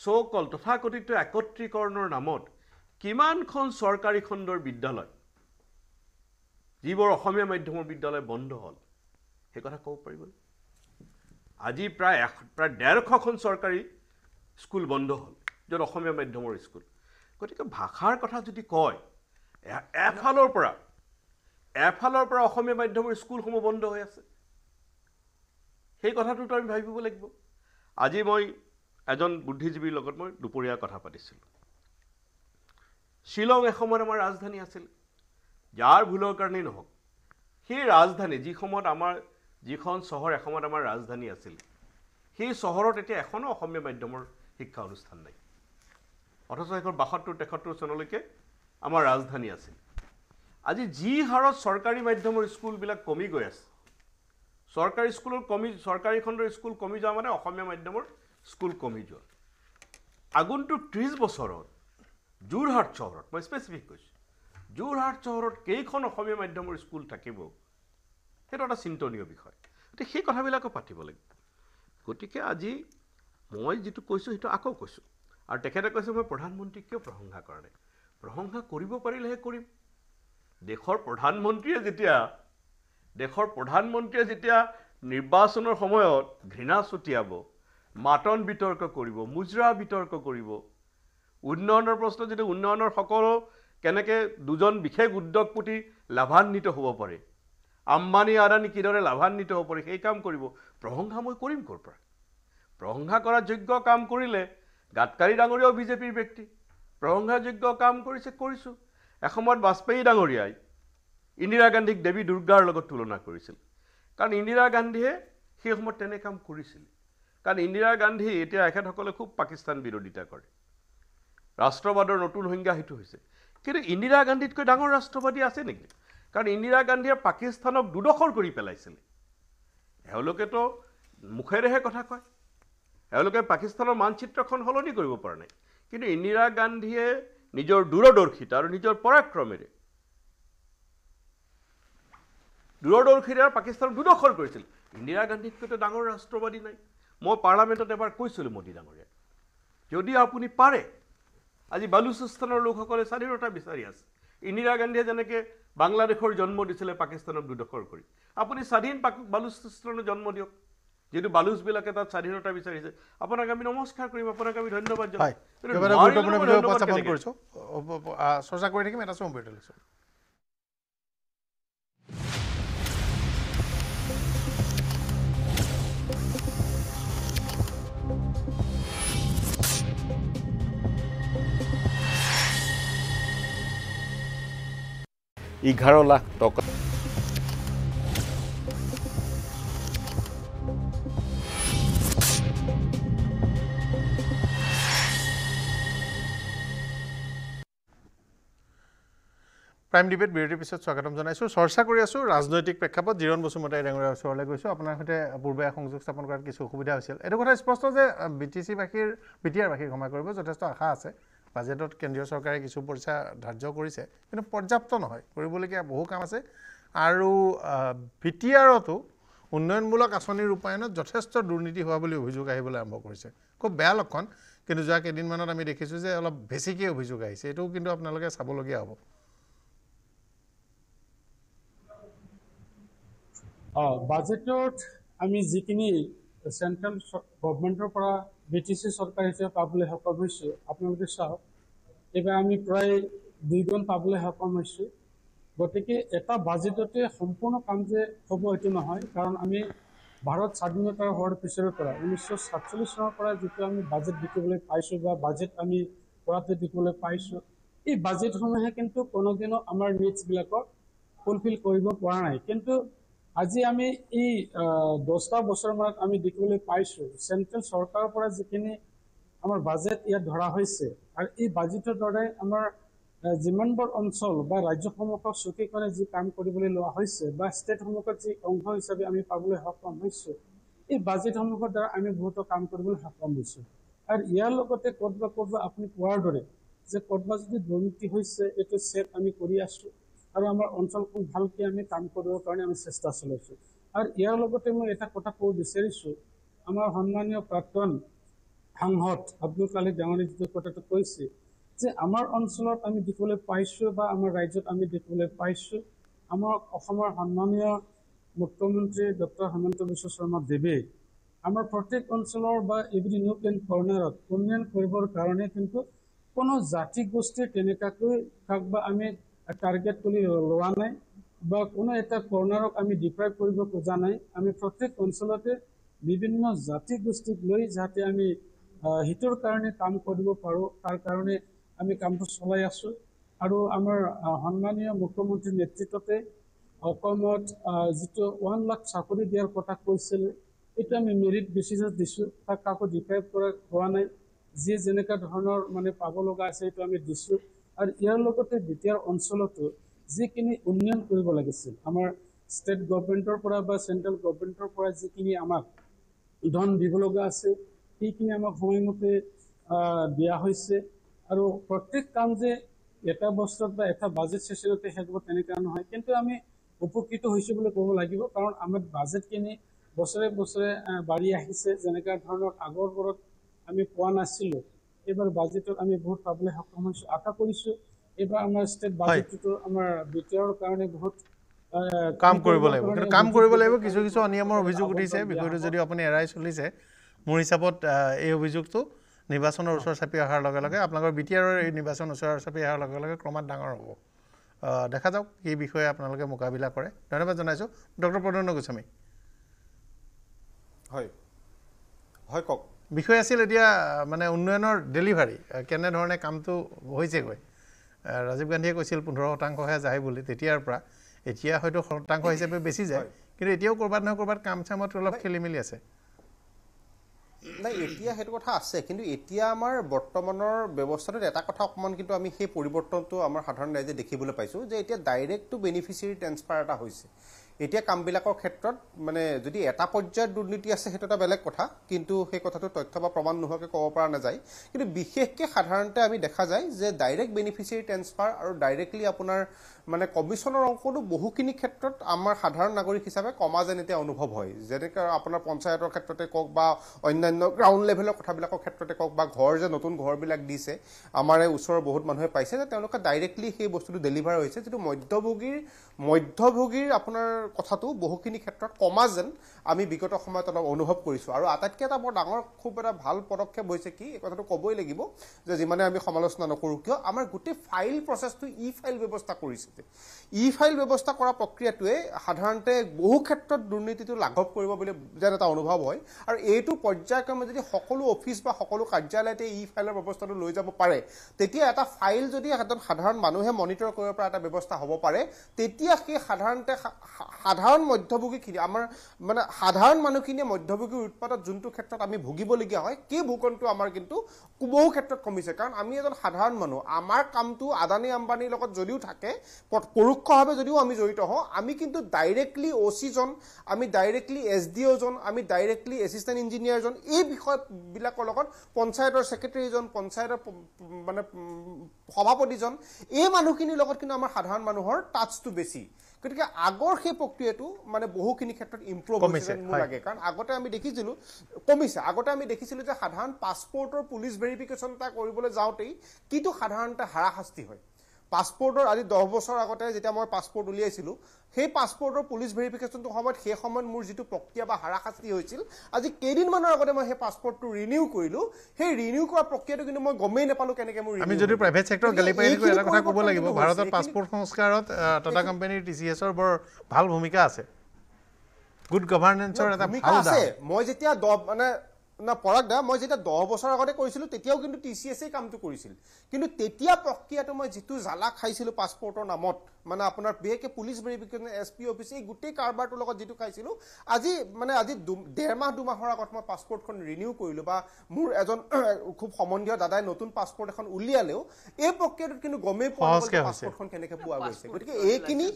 চৌকল তথাকথিত একত্ৰীকৰণৰ নামত কিমানখন চৰকাৰী খণ্ডৰ বিদ্যালয় যিবোৰ অসমীয়া মাধ্যমৰ বিদ্যালয় বন্ধ হ'ল সেই কথা ক'ব পাৰিবনে আজি প্ৰায় এশ প্ৰায় ডেৰশখন চৰকাৰী স্কুল বন্ধ হ'ল য'ত অসমীয়া মাধ্যমৰ স্কুল। গতিকে ভাষাৰ কথা যদি কয় এফালৰ পৰা এফালৰ পৰা অসমীয়া মাধ্যমৰ স্কুলসমূহ বন্ধ হৈ আছে। সেই কথাটোতো আমি ভাবিব লাগিব। আজি মই এজন বুদ্ধিজীৱীৰ লগত মই দুপৰীয়া কথা পাতিছিলোঁ। শ্বিলং এসময়ত আমাৰ ৰাজধানী আছিল। যাৰ ভুলৰ কাৰণেই নহওক সেই ৰাজধানী যিসময়ত আমাৰ যিখন চহৰ এসময়ত আমাৰ ৰাজধানী আছিল সেই চহৰত এতিয়া এখনো অসমীয়া মাধ্যমৰ শিক্ষা অনুষ্ঠান নাই। অথচ সেইখন বাসত্তৰ তেসত্তৰ চনলৈকে আমাৰ ৰাজধানী আছিল। আজি যি হাৰত চৰকাৰী মাধ্যমৰ স্কুলবিলাক কমি গৈ আছে চৰকাৰী স্কুলৰ কমি চৰকাৰী খণ্ডৰ স্কুল কমি যোৱা মানে অসমীয়া মাধ্যমৰ স্কুল কমি যোৱা। আগন্তুক ত্ৰিছ বছৰত যোৰহাট চহৰত মই স্পেচিফিক কৈছোঁ যোৰহাট চহৰত কেইখন অসমীয়া মাধ্যমৰ স্কুল থাকিব? সেইটো এটা চিন্তনীয় বিষয়। গতিকে সেই কথাবিলাকো পাতিব লাগিব। গতিকে আজি মই যিটো কৈছোঁ সেইটো আকৌ কৈছোঁ। আৰু তেখেতে কৈছে মই প্ৰধানমন্ত্ৰীক কিয় প্ৰশংসা কৰা নাই? প্ৰশংসা কৰিব পাৰিলেহে কৰিম। দেশৰ প্ৰধানমন্ত্ৰীয়ে যেতিয়া দেশৰ প্ৰধানমন্ত্ৰীয়ে যেতিয়া নিৰ্বাচনৰ সময়ত ঘৃণা ছটিয়াব মাটন বিতৰ্ক কৰিব মুজৰা বিতৰ্ক কৰিব উন্নয়নৰ প্ৰশ্ন যদি উন্নয়নৰ সকলো কেনেকৈ দুজন বিশেষ উদ্যোগপতি লাভান্বিত হ'ব পাৰে আম্বানী আদানী কিদৰে লাভান্বিত হ'ব পাৰে সেই কাম কৰিব। প্ৰশংসা মই কৰিম ক'ৰ পৰা? প্ৰশংসা কৰা যোগ্য কাম কৰিলে গাডকাৰী ডাঙৰীয়াও বিজেপিৰ ব্যক্তি। প্ৰশংসাযোগ্য কাম কৰিছে কৰিছোঁ। এসময়ত বাজপেয়ী ডাঙৰীয়াই ইন্দিৰা গান্ধীক দেৱী দুৰ্গাৰ লগত তুলনা কৰিছিল। কাৰণ ইন্দিৰা গান্ধীয়ে সেই সময়ত তেনে কাম কৰিছিল। কাৰণ ইন্দিৰা গান্ধী এতিয়া এখেতসকলে খুব পাকিস্তান বিৰোধিতা কৰে। ৰাষ্ট্ৰবাদৰ নতুন সংজ্ঞা সেইটো হৈছে। কিন্তু ইন্দিৰা গান্ধীতকৈ ডাঙৰ ৰাষ্ট্ৰবাদী আছে নেকি? কাৰণ ইন্দিৰা গান্ধীয়ে পাকিস্তানক দুডখৰ কৰি পেলাইছিলে। এওঁলোকেতো মুখেৰেহে কথা কয়। এওঁলোকে পাকিস্তানৰ মানচিত্ৰখন সলনি কৰিব পৰা নাই। কিন্তু ইন্দিৰা গান্ধীয়ে নিজৰ দূৰদৰ্শিতা আৰু নিজৰ পৰাক্ৰমেৰে দূৰদৰ্শিতাৰে পাকিস্তানক দুডখৰ কৰিছিল। ইন্দিৰা গান্ধীতকৈতো ডাঙৰ ৰাষ্ট্ৰবাদী নাই। মই পাৰ্লামেণ্টত এবাৰ কৈছিলোঁ মোদী ডাঙৰীয়াক যদি আপুনি পাৰে আজি বালুচিস্তানৰ লোকসকলে স্বাধীনতা বিচাৰি আছে। ইন্দিৰা গান্ধীয়ে যেনেকৈ বাংলাদেশৰ জন্ম দিছিলে পাকিস্তানক দুডখৰ কৰি। আপুনি স্বাধীন পাক বালুচিস্তানৰ জন্ম দিয়ক। যিহেতু বালুচবিলাকে তাত স্বাধীনতা বিচাৰিছে। আপোনাক আমি নমস্কাৰ কৰিম আপোনাক আমি ধন্যবাদ আ, চৰ্চা কৰি থাকিম এটা এঘাৰ লাখ টকা। প্ৰাইম ডিবেট বিৰতিৰ পিছত স্বাগতম জনাইছোঁ। চৰ্চা কৰি আছোঁ ৰাজনৈতিক প্ৰেক্ষাপট। জিৰণ বসুমতাৰী ডাঙৰীয়াৰ ওচৰলৈ গৈছোঁ। আপোনাৰ সৈতে পূৰ্বে সংযোগ স্থাপন কৰাত কিছু অসুবিধা হৈছিল। এইটো কথা স্পষ্ট যে বি টি চিবাসীৰ বি টি আৰবাসীক ক্ষমা কৰিব যথেষ্ট আশা আছে। বাজেটত কেন্দ্ৰীয় চৰকাৰে কিছু পইচা ধাৰ্য কৰিছে কিন্তু পৰ্যাপ্ত নহয়। কৰিবলগীয়া বহু কাম আছে। আৰু বি টি আৰতো উন্নয়নমূলক আঁচনি ৰূপায়ণত যথেষ্ট দুৰ্নীতি হোৱা বুলি অভিযোগ আহিবলৈ আৰম্ভ কৰিছে। খুব বেয়া লক্ষণ কিন্তু যোৱা কেইদিনমানত আমি দেখিছোঁ যে অলপ বেছিকৈ অভিযোগ আহিছে। এইটোও কিন্তু আপোনালোকে চাবলগীয়া হ'ব। বাজেটত আমি যিখিনি চেণ্ট্ৰেল গভমেণ্টৰ পৰা বি টি চি চৰকাৰ হিচাপে পাবলৈ সক্ষম হৈছোঁ আপোনালোকে চাওক এইবাৰ আমি প্ৰায় দুইগুণ পাবলৈ সক্ষম হৈছোঁ। গতিকে এটা বাজেটতে সম্পূৰ্ণ কাম যে হ'ব এইটো নহয় কাৰণ আমি ভাৰত স্বাধীনতা হোৱাৰ পিছৰে পৰা ঊনৈছশ সাতচল্লিছ চনৰ পৰা যিটো আমি বাজেট দেখিবলৈ পাইছোঁ বা বাজেট আমি কৰাতে দেখিবলৈ পাইছোঁ এই বাজেটসমূহে কিন্তু কোনোদিনো আমাৰ নিডছবিলাকক ফুলফিল কৰিব পৰা নাই। কিন্তু আজি আমি এই দহটা বছৰ মানত আমি দেখিবলৈ পাইছোঁ চেণ্ট্ৰেল চৰকাৰৰ পৰা যিখিনি আমাৰ বাজেট ইয়াত ধৰা হৈছে আৰু এই বাজেটৰ দ্বাৰাই আমাৰ যিমানবোৰ অঞ্চল বা ৰাজ্যসমূহক চকীকৰণে যি কাম কৰিবলৈ লোৱা হৈছে বা ষ্টেটসমূহৰ যি অংশ হিচাপে আমি পাবলৈ সক্ষম হৈছোঁ এই বাজেটসমূহৰ দ্বাৰা আমি বহুতো কাম কৰিবলৈ সক্ষম হৈছোঁ। আৰু ইয়াৰ লগতে ক'ৰবাত ক'ৰবাত আপুনি কোৱাৰ দৰে যে ক'ৰবাত যদি দুৰ্নীতি হৈছে এইটো চেক আমি কৰি আছোঁ। আৰু আমাৰ অঞ্চলখন ভালকৈ আমি কাম কৰিবৰ কাৰণে আমি চেষ্টা চলাইছোঁ। আৰু ইয়াৰ লগতে মই এটা কথা ক'ব বিচাৰিছোঁ আমাৰ সন্মানীয় প্ৰাক্তন সাংসদ আব্দুল কালিক ডাঙৰীয়ে যিটো কথাটো কৈছে যে আমাৰ অঞ্চলত আমি দেখিবলৈ পাইছোঁ বা আমাৰ ৰাজ্যত আমি দেখিবলৈ পাইছোঁ আমাৰ অসমৰ সন্মানীয় মুখ্যমন্ত্ৰী ডক্টৰ হেমন্ত বিশ্ব শৰ্মা দেৱে আমাৰ প্ৰত্যেক অঞ্চলৰ বা এভৰি নোক এণ্ড কৰ্ণাৰত উন্নয়ন কৰিবৰ কাৰণে কিন্তু কোনো জাতি গোষ্ঠীৰ তেনেকুৱাকৈ কাক বা আমি টাৰ্গেট কৰি লোৱা নাই বা কোনো এটা কৰ্ণাৰক আমি ডিপ্ৰাইভ কৰিব খোজা নাই। আমি প্ৰত্যেক অঞ্চলতে বিভিন্ন জাতি গোষ্ঠীক লৈ যাতে আমি হিতৰ কাৰণে কাম কৰিব পাৰোঁ তাৰ কাৰণে আমি কামটো চলাই আছোঁ। আৰু আমাৰ সন্মানীয় মুখ্যমন্ত্ৰীৰ নেতৃত্বতে অসমত যিটো ওৱান লাখ চাকৰি দিয়াৰ কথা কৈছিল এইটো আমি মেৰিট বেচিছত দিছোঁ। তাক কাকো ডিপ্ৰাইভ কৰা হোৱা নাই। যিয়ে যেনেকুৱা ধৰণৰ মানে পাব লগা আছে সেইটো আমি দিছোঁ। আৰু ইয়াৰ লগতে বিটিয়াৰ অঞ্চলতো যিখিনি উন্নয়ন কৰিব লাগিছিল আমাৰ ষ্টেট গভমেণ্টৰ পৰা বা চেণ্ট্ৰেল গভমেণ্টৰ পৰা যিখিনি আমাক ধন দিব লগা আছে সেইখিনি আমাক সময়মতে দিয়া হৈছে। আৰু প্ৰত্যেক কাম যে এটা বছৰত বা এটা বাজেট ছেশ্যনতে শেষ হ'ব তেনেকুৱা নহয়। কিন্তু আমি উপকৃত হৈছোঁ বুলি ক'ব লাগিব। কাৰণ আমাৰ বাজেটখিনি বছৰে বছৰে বাঢ়ি আহিছে। যেনেকুৱা ধৰণৰ আগৰবোৰত আমি পোৱা নাছিলোঁ। এইবাৰ বাজেটত আমি বহুত পাবলৈ সক্ষম হৈছোঁ। আশা কৰিছোঁ এইবাৰ আমাৰ ষ্টেট বাজেটটো আমাৰ বিটিআৰৰ কাৰণে বহুত কাম কৰিব লাগিব। কিন্তু কাম কৰিব লাগিব। কিছু কিছু অনিয়মৰ অভিযোগ উঠিছে। বিষয়টো। যদিও আপুনি এৰাই চলিছে মোৰ হিচাপত এই অভিযোগটো নিৰ্বাচনৰ ওচৰ চাপি অহাৰ লগে লগে আপোনালোকৰ বি টি আৰৰ এই নিৰ্বাচন ওচৰ চাপি অহাৰ লগে লগে ক্ৰমাৎ ডাঙৰ হ'ব। দেখা যাওক কি বিষয়ে আপোনালোকে মোকাবিলা কৰে। ধন্যবাদ জনাইছোঁ। ডক্টৰ প্ৰদন্ন গোস্বামী। হয়। হয় কওক। বিষয় আছিল এতিয়া মানে উন্নয়নৰ ডেলিভাৰী কেনেধৰণে কামটো হৈছেগৈ। ৰাজীৱ গান্ধীয়ে কৈছিল পোন্ধৰ শতাংশহে যায় বুলি। তেতিয়াৰ পৰা এতিয়া হয়তো শতাংশ হিচাপে বেছি যায়। কিন্তু এতিয়াও ক'ৰবাত নহয় ক'ৰবাত কাম চামত অলপ খেলি মেলি আছে। নাই এতিয়া সেইটো কথা আছে। কিন্তু এতিয়া আমাৰ বৰ্তমানৰ ব্যৱস্থাটোত এটা কথা অকণমান কিন্তু আমি সেই পৰিৱৰ্তনটো আমাৰ সাধাৰণ ৰাইজে দেখিবলৈ পাইছোঁ যে এতিয়া ডাইৰেক্ট টু বেনিফিচিয়াৰী ট্ৰেন্সফাৰ এটা হৈছে। এতিয়া কামবিলাকৰ ক্ষেত্ৰত মানে যদি এটা পৰ্যায়ত দুৰ্নীতি আছে সেইটো এটা বেলেগ কথা। কিন্তু সেই কথাটো তথ্য বা প্ৰমাণ নোহোৱাকৈ ক'ব পৰা নাযায়। কিন্তু বিশেষকৈ সাধাৰণতে আমি দেখা যায় যে ডাইৰেক্ট বেনিফিচিয়াৰী ট্ৰেন্সফাৰ আৰু ডাইৰেক্টলি আপোনাৰ মানে কমিশ্যনৰ অংকটো বহুখিনি ক্ষেত্ৰত আমাৰ সাধাৰণ নাগৰিক হিচাপে কমা যেন এতিয়া অনুভৱ হয়। যেনেকৈ আপোনাৰ পঞ্চায়তৰ ক্ষেত্ৰতে কওক বা অন্যান্য গ্ৰাউণ্ড লেভেলৰ কথাবিলাকৰ ক্ষেত্ৰতে কওক বা ঘৰ যে নতুন ঘৰবিলাক দিছে আমাৰ এই ওচৰৰ বহুত মানুহে পাইছে যে তেওঁলোকে ডাইৰেক্টলি সেই বস্তুটো ডেলিভাৰ হৈছে যিটো মধ্যভোগীৰ মধ্যভোগীৰ আপোনাৰ কথাটো বহুখিনি ক্ষেত্ৰত কমা যেন আমি বিগত সময়ত অলপ অনুভৱ কৰিছোঁ। আৰু আটাইতকৈ এটা বৰ ডাঙৰ খুব এটা ভাল পদক্ষেপ হৈছে কি এই কথাটো ক'বই লাগিব যে যিমানে আমি সমালোচনা নকৰোঁ কিয় আমাৰ গোটেই ফাইল প্ৰচেছটো ই ফাইল ব্যৱস্থা কৰিছে। ই ফাইল ব্যৱস্থা কৰা প্ৰক্ৰিয়াটোৱে সাধাৰণতে বহু ক্ষেত্ৰত দুৰ্নীতিটো লাঘৱ কৰিব বুলি যেন এটা অনুভৱ হয়। আৰু এইটো পৰ্যায়ক্ৰমে যদি সকলো অফিচ বা সকলো কাৰ্যালয়তে ই ফাইলৰ ব্যৱস্থাটো লৈ যাব পাৰে তেতিয়া এটা ফাইল যদি এজন সাধাৰণ মানুহে মনিটৰ কৰিব পৰা এটা ব্যৱস্থা হ'ব পাৰে তেতিয়া সেই সাধাৰণতে সাধাৰণ মধ্যভোগীখিনি আমাৰ মানে সাধাৰণ মানুহখিনিয়ে মধ্যভোগীৰ উৎপাদত যোনটো ক্ষেত্ৰত আমি ভুগিবলগীয়া হয় সেই ভূকণটো আমাৰ কিন্তু বহু ক্ষেত্ৰত কমিছে। কাৰণ আমি এজন সাধাৰণ মানুহ আমাৰ কামটো আদানী আম্বানীৰ লগত যদিও থাকে পৰোক্ষভাৱে যদিও আমি জড়িত হওঁ আমি কিন্তু ডাইৰেক্টলি অ' চিজন আমি ডাইৰেক্টলি এছ ডি অ'জন আমি ডাইৰেক্টলি এছিষ্টেণ্ট ইঞ্জিনিয়াৰজন এই বিষয়বিলাকৰ লগত পঞ্চায়তৰ ছেক্ৰেটেৰীজন পঞ্চায়তৰ মানে সভাপতিজন এই মানুহখিনিৰ লগত কিন্তু আমাৰ সাধাৰণ মানুহৰ টাচটো বেছি। গতিকে আগৰ সেই প্ৰক্ৰিয়াটো মানে বহুখিনি ক্ষেত্ৰত ইম্প্ৰুভ হৈছে মোৰ। লাগে। কাৰণ আগতে আমি দেখিছিলোঁ কমিছে। আগতে আমি দেখিছিলোঁ যে সাধাৰণ পাছপৰ্টৰ পুলিচ ভেৰিফিকেশ্যন এটা কৰিবলৈ যাওঁতেই কিন্তু সাধাৰণতে হাৰাশাস্তি হয়। পাছপৰ্টৰ আজি দহ বছৰ আগতে যেতিয়া মই পাছপৰ্ট উলিয়াইছিলোঁ সেই পাছপৰ্টৰ পুলিচ ভেৰিফিকেশ্যনটোৰ সময়ত সেই সময়ত মোৰ যিটো প্ৰক্ৰিয়া বা হাৰাশাস্তি হৈছিল আজি কেইদিনমানৰ আগতে মই সেই পাছপৰ্টটো ৰিনিউ কৰিলোঁ। সেই ৰিনিউ কৰা প্ৰক্ৰিয়াটো কিন্তু মই গমেই নাপালোঁ কেনেকৈ মোৰ আমি যদি। প্ৰাইভেট গতিকে গালি পাৰি এটা কথা ক'ব লাগিব। ভাৰতত। এইখিনি- পাছপোৰ্ট সংস্কাৰত টাটা কোম্পানীৰ টি চি এছৰ বৰ ভাল ভূমিকা আছে। গুড গভাৰ্নেন্সৰ এটা ভূমিকা আছে। মই যেতিয়া দহ মানে না পৰাগ দা মই যেতিয়া দহ বছৰ আগতে কৰিছিলোঁ তেতিয়াও কিন্তু টি চি এছেই কামটো কৰিছিল। কিন্তু তেতিয়া প্ৰক্ৰিয়াটো মই যিটো জ্বালা খাইছিলোঁ পাছপৰ্টৰ নামত মানে আপোনাৰ বিশেষকৈ police verification S P office এই গোটেই কাৰবাৰটোৰ লগত যিটো খাইছিলোঁ আজি মানে আজি দু- ডেৰ মাহ দুমাহৰ আগত মই পাছপৰ্টখন ৰিনিউ কৰিলোঁ বা মোৰ এজন [clears throat] খুব সম্বন্ধীয় দাদাই নতুন পাছপৰ্ট এখন উলিয়ালেও এই প্ৰক্ৰিয়াটোত কিন্তু গমেই পোৱা। পাছপৰ্টখন কেনেকৈ পোৱা গৈছে। গতিকে এইখিনি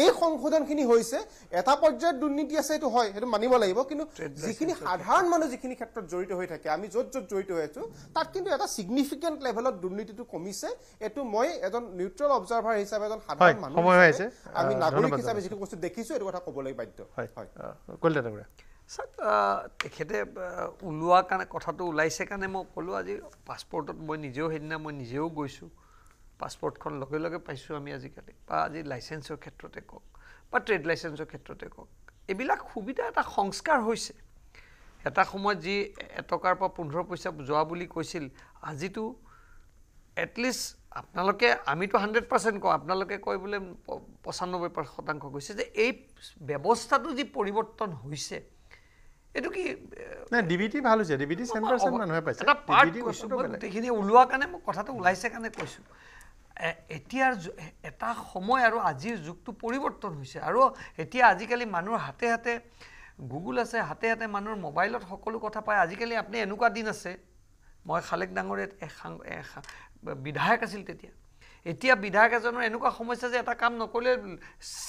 এই সংশোধনখিনি হৈছে এটা পৰ্যায়ত দুৰ্নীতি আছে সেইটো হয় সেইটো মানিব লাগিব কিন্তু যিখিনি সাধাৰণ মানুহ যিখিনি ক্ষেত্ৰত জড়িত হৈ থাকে আমি য'ত য'ত জড়িত হৈ আছো তাত কিন্তু এটা ছিগনিফিকেণ্ট লেভেলত দুৰ্নীতিটো কমিছে এইটো মই এজন নিউট্ৰেল অবজাৰ্ভাৰ হিচাপে এজন সাধাৰণ মানুহ সময় হৈ হিচাপে আহিছে। আমি আহ, নাগৰিক ধন্যবাদ হিচাপে জনাইছোঁ। যিটো বস্তু দেখিছোঁ এইটো কথা ক'বলৈ বাধ্য। হয়। হয়। আহ, কলিতা ডাঙৰীয়া চাওক আহ, তেখেতে আহ, ওলোৱা কাৰণে কথাটো ওলাইছে কাৰণে মই ক'লোঁ আজি পাছপৰ্টত মই নিজেও সেইদিনা মই নিজেও গৈছোঁ। পাছপৰ্টখন লগে লগে পাইছোঁ আমি আজিকালি। বা আজি লাইচেঞ্চৰ ক্ষেত্ৰতে কওক বা ট্ৰেড লাইচেঞ্চৰ ক্ষেত্ৰতে কওক। এইবিলাক সুবিধা এটা সংস্কাৰ হৈছে। এটা সময়ত যি এটকাৰ পৰা পোন্ধৰ পইচা যোৱা বুলি কৈছিল আজিতো এটলিষ্ট আপোনালোকে আমিতো হাণ্ড্ৰেড পাৰ্চেণ্ট কওঁ আপোনালোকে কয় বোলে পঁচানব্বৈ শতাংশ কৈছে যে এই ব্যৱস্থাটো যি পৰিৱৰ্তন হৈছে এইটো কি নাই ডি বি টি ভাল হৈছে D B T cent percent মানুহে পাইছে। এটা পাৰ্ট কৈছোঁ। গোটেইখিনি ওলোৱা কাৰণে মই কথাটো ওলাইছে কাৰণে কৈছোঁ। এতিয়াৰ এটা সময় আৰু আজিৰ যুগটো পৰিৱৰ্তন হৈছে। আৰু এতিয়া আজিকালি মানুহৰ হাতে হাতে গুগল আছে হাতে হাতে মানুহৰ মোবাইলত সকলো কথা পায়। আজিকালি আপুনি এনেকুৱা দিন আছে মই খালেক ডাঙৰে বিধায়ক আছিল তেতিয়া। এতিয়া বিধায়ক এজনৰ এনেকুৱা সমস্যা যে এটা কাম নকৰিলে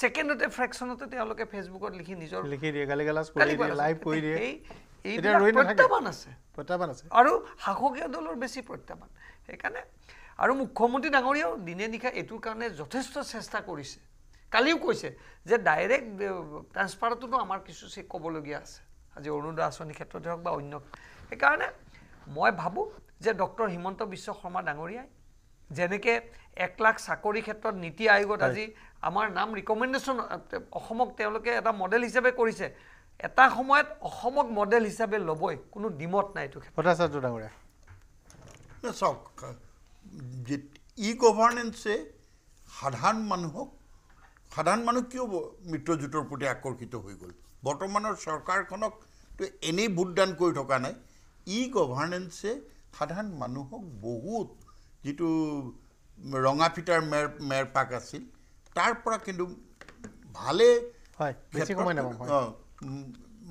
ছেকেণ্ডতে ফ্ৰেকশ্যনতে তেওঁলোকে ফেচবুকত লিখি নিজৰ লিখি দিয়ে গালি গালাজ কৰি দিয়ে। লাইভ কৰি দিয়ে। এইবিলাক প্ৰত্যাহ্বান আছে। প্ৰত্যাহ্বান আছে। আৰু শাসকীয় দলৰ বেছি প্ৰত্যাহ্বান। সেইকাৰণে আৰু মুখ্যমন্ত্ৰী ডাঙৰীয়াও দিনে নিশা এইটোৰ কাৰণে যথেষ্ট চেষ্টা কৰিছে। কালিও কৈছে যে ডাইৰেক্ট ট্ৰান্সফাৰটোতো আমাৰ কিছু ক'বলগীয়া আছে। আজি অৰুণোদয় আঁচনিৰ ক্ষেত্ৰতে হওক বা অন্য। সেইকাৰণে মই ভাবোঁ যে ডক্টৰ হিমন্ত বিশ্ব শৰ্মা ডাঙৰীয়াই যেনেকৈ এক লাখ চাকৰিৰ ক্ষেত্ৰত নীতি আয়োগত আজি আমাৰ নাম ৰিকমেণ্ডেশ্যন অসমক তেওঁলোকে এটা মডেল হিচাপে কৰিছে এটা সময়ত অসমক মডেল হিচাপে ল'বই কোনো ডিমত নাই এইটো ক্ষেত্ৰত। ভট্টাচাৰ্য ডাঙৰীয়া। নে চাওক ই গভাৰ্নেন্সে সাধাৰণ মানুহক সাধাৰণ মানুহ কিয় মিত্ৰজোঁটৰ প্ৰতি আকৰ্ষিত হৈ গ'ল? বৰ্তমানৰ চৰকাৰখনকতো এনেই ভোটদান কৰি থকা নাই। ই গভাৰ্নেন্সে সাধাৰণ মানুহক বহুত যিটো ৰঙা ফিটাৰ মেৰ মেৰপাক আছিল তাৰ পৰা কিন্তু ভালে হয় বেছি সময় নাপাম হয়। অঁ, উম,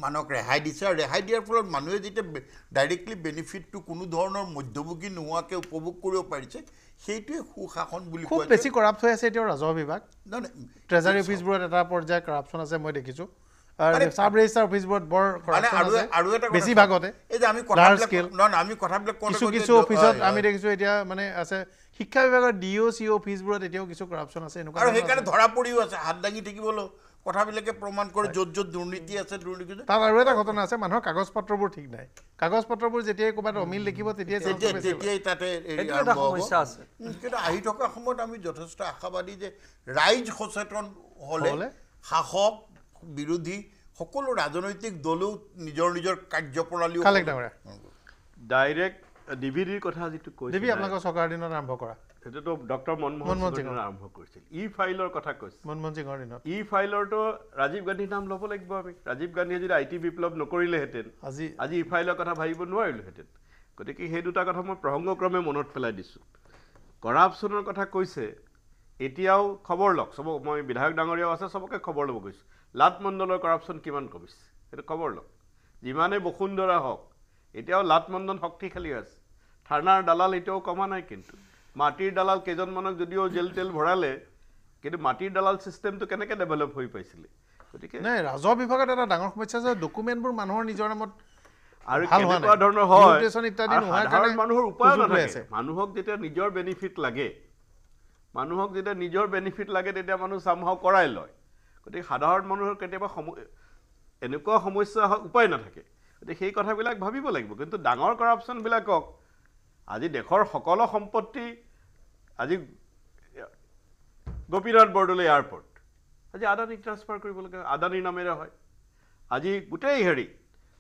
মানুহক ৰেহাই দিছে আৰু ৰেহাই দিয়াৰ ফলত মানুহে যেতিয়া ডাইৰেক্টলি বেনিফিটটো কোনো ধৰণৰ মধ্যভোগী নোহোৱাকৈ উপভোগ কৰিব পাৰিছে সেইটোৱে সুশাসন বুলি খুব বেছি কৰাপ্ট হৈ আছে এতিয়াও ৰাজহ বিভাগ। নাই, ট্ৰেজাৰী অফিচবোৰত এটা পৰ্যায়ৰ কৰাপশ্যন আছে মই দেখিছোঁ। চাব ৰেজিষ্টাৰ অফিচবোৰত বৰ মানে কৰাপশ্যন আৰু আছে আৰু এটা কথা বেছি চাওক, ভাগতে এই যে আমি লাৰ্জ কথাবিলাক স্কেল নহয় নহয়, আমি কথাবিলাক কওঁতে কিছু কওঁতে কিছু হয়, অফিচত হয়, আমি হয়। দেখিছোঁ এতিয়া মানে আছে শিক্ষা বিভাগৰ ডি অ' চি অ' অফিচবোৰত এতিয়াও কিছু কৰাপশ্যন আছে এনেকুৱা আৰু সেইকাৰণে। ধৰা পৰিও আছে হাত দাঙি থাকিবলৈও কথাবিলাকে প্ৰমাণ কৰে য'ত য'ত দুৰ্নীতি আছে দুৰ্নীতি। তাত আৰু এটা ঘটনা আছে মানুহৰ কাগজ পত্ৰবোৰ ঠিক নাই কাগজ পত্ৰবোৰ যেতিয়াই ক'ৰবাত অমিল তেতিয়াই chance তেতিয়া। তেতিয়াই তাতে। সমস্যা আছে। কিন্তু আহি থকা সময়ত আমি যথেষ্ট আশাবাদী যে ৰাইজ সচেতন হ'লে হ'লে? শাসক বিৰোধী সকলো ৰাজনৈতিক দলেও নিজৰ নিজৰ ডাঙৰীয়া ডাইৰেক্ট ডি ভি ডিৰ কথা যিটো কৈছে আপোনালোকৰ চৰকাৰৰ দিনত আৰম্ভ কৰা। সেইটোতো ডক্টৰ মনমোহন সিঙৰ আৰম্ভ কৰিছিল। ই ফাইলৰ কথা কৈছে। মনমোহন সিঙৰ দিনত। ই ফাইলৰটো ৰাজীৱ গান্ধীৰ নাম ল'ব লাগিব আমি। ৰাজীৱ গান্ধীয়ে যদি আই টি বিপ্লৱ নকৰিলেহেঁতেন আজি আজি ই ফাইলৰ কথা ভাবিব নোৱাৰিলোহেঁতেন। গতিকে সেই দুটা কথা মই প্ৰসংগক্ৰমে মনত পেলাই দিছোঁ। কৰাপশ্যনৰ কথা কৈছে এতিয়াও খবৰ লওক। চবক মই বিধায়ক ডাঙৰীয়াও আছে চবকে খবৰ ল'ব গৈছোঁ লাট মণ্ডলৰ কৰাপশ্যন কিমান কমিছে সেইটো খবৰ লওক। যিমানে বসুন্ধৰা হওক এতিয়াও লাট মণ্ডল শক্তিশালী আছে। থানাৰ দালাল এতিয়াও কমা নাই কিন্তু। মাটিৰ দালাল কেইজনমানক যদিও জেল তেল ভৰালে কিন্তু মাটিৰ দালাল ছিষ্টেমটো কেনেকৈ ডেভেলপ হৈ পাইছিলে? গতিকে নাই ৰাজহ বিভাগত এটা ডাঙৰ সমস্যা আছে ডকুমেণ্টবোৰ মানুহৰ নিজৰ নামত আৰু কেনেকুৱা। ধৰণৰ হয় মানুহৰ উপায়। মানুহক যেতিয়া নিজৰ বেনিফিট লাগে মানুহক যেতিয়া নিজৰ বেনিফিট লাগে তেতিয়া মানুহ চামহাও কৰাই লয়। গতিকে সাধাৰণ মানুহৰ কেতিয়াবা সময় এনেকুৱা সমস্যা হয় উপায় নাথাকে। গতিকে সেই কথাবিলাক ভাবিব লাগিব। কিন্তু ডাঙৰ কৰাপশ্যনবিলাকক আজি দেশৰ সকলো সম্পত্তি আজি গোপীনাথ বৰদলৈ এয়াৰপৰ্ট আজি আদানীক ট্ৰান্সফাৰ কৰিব লাগে আদানীৰ নামেৰে হয়। আজি গোটেই হেৰি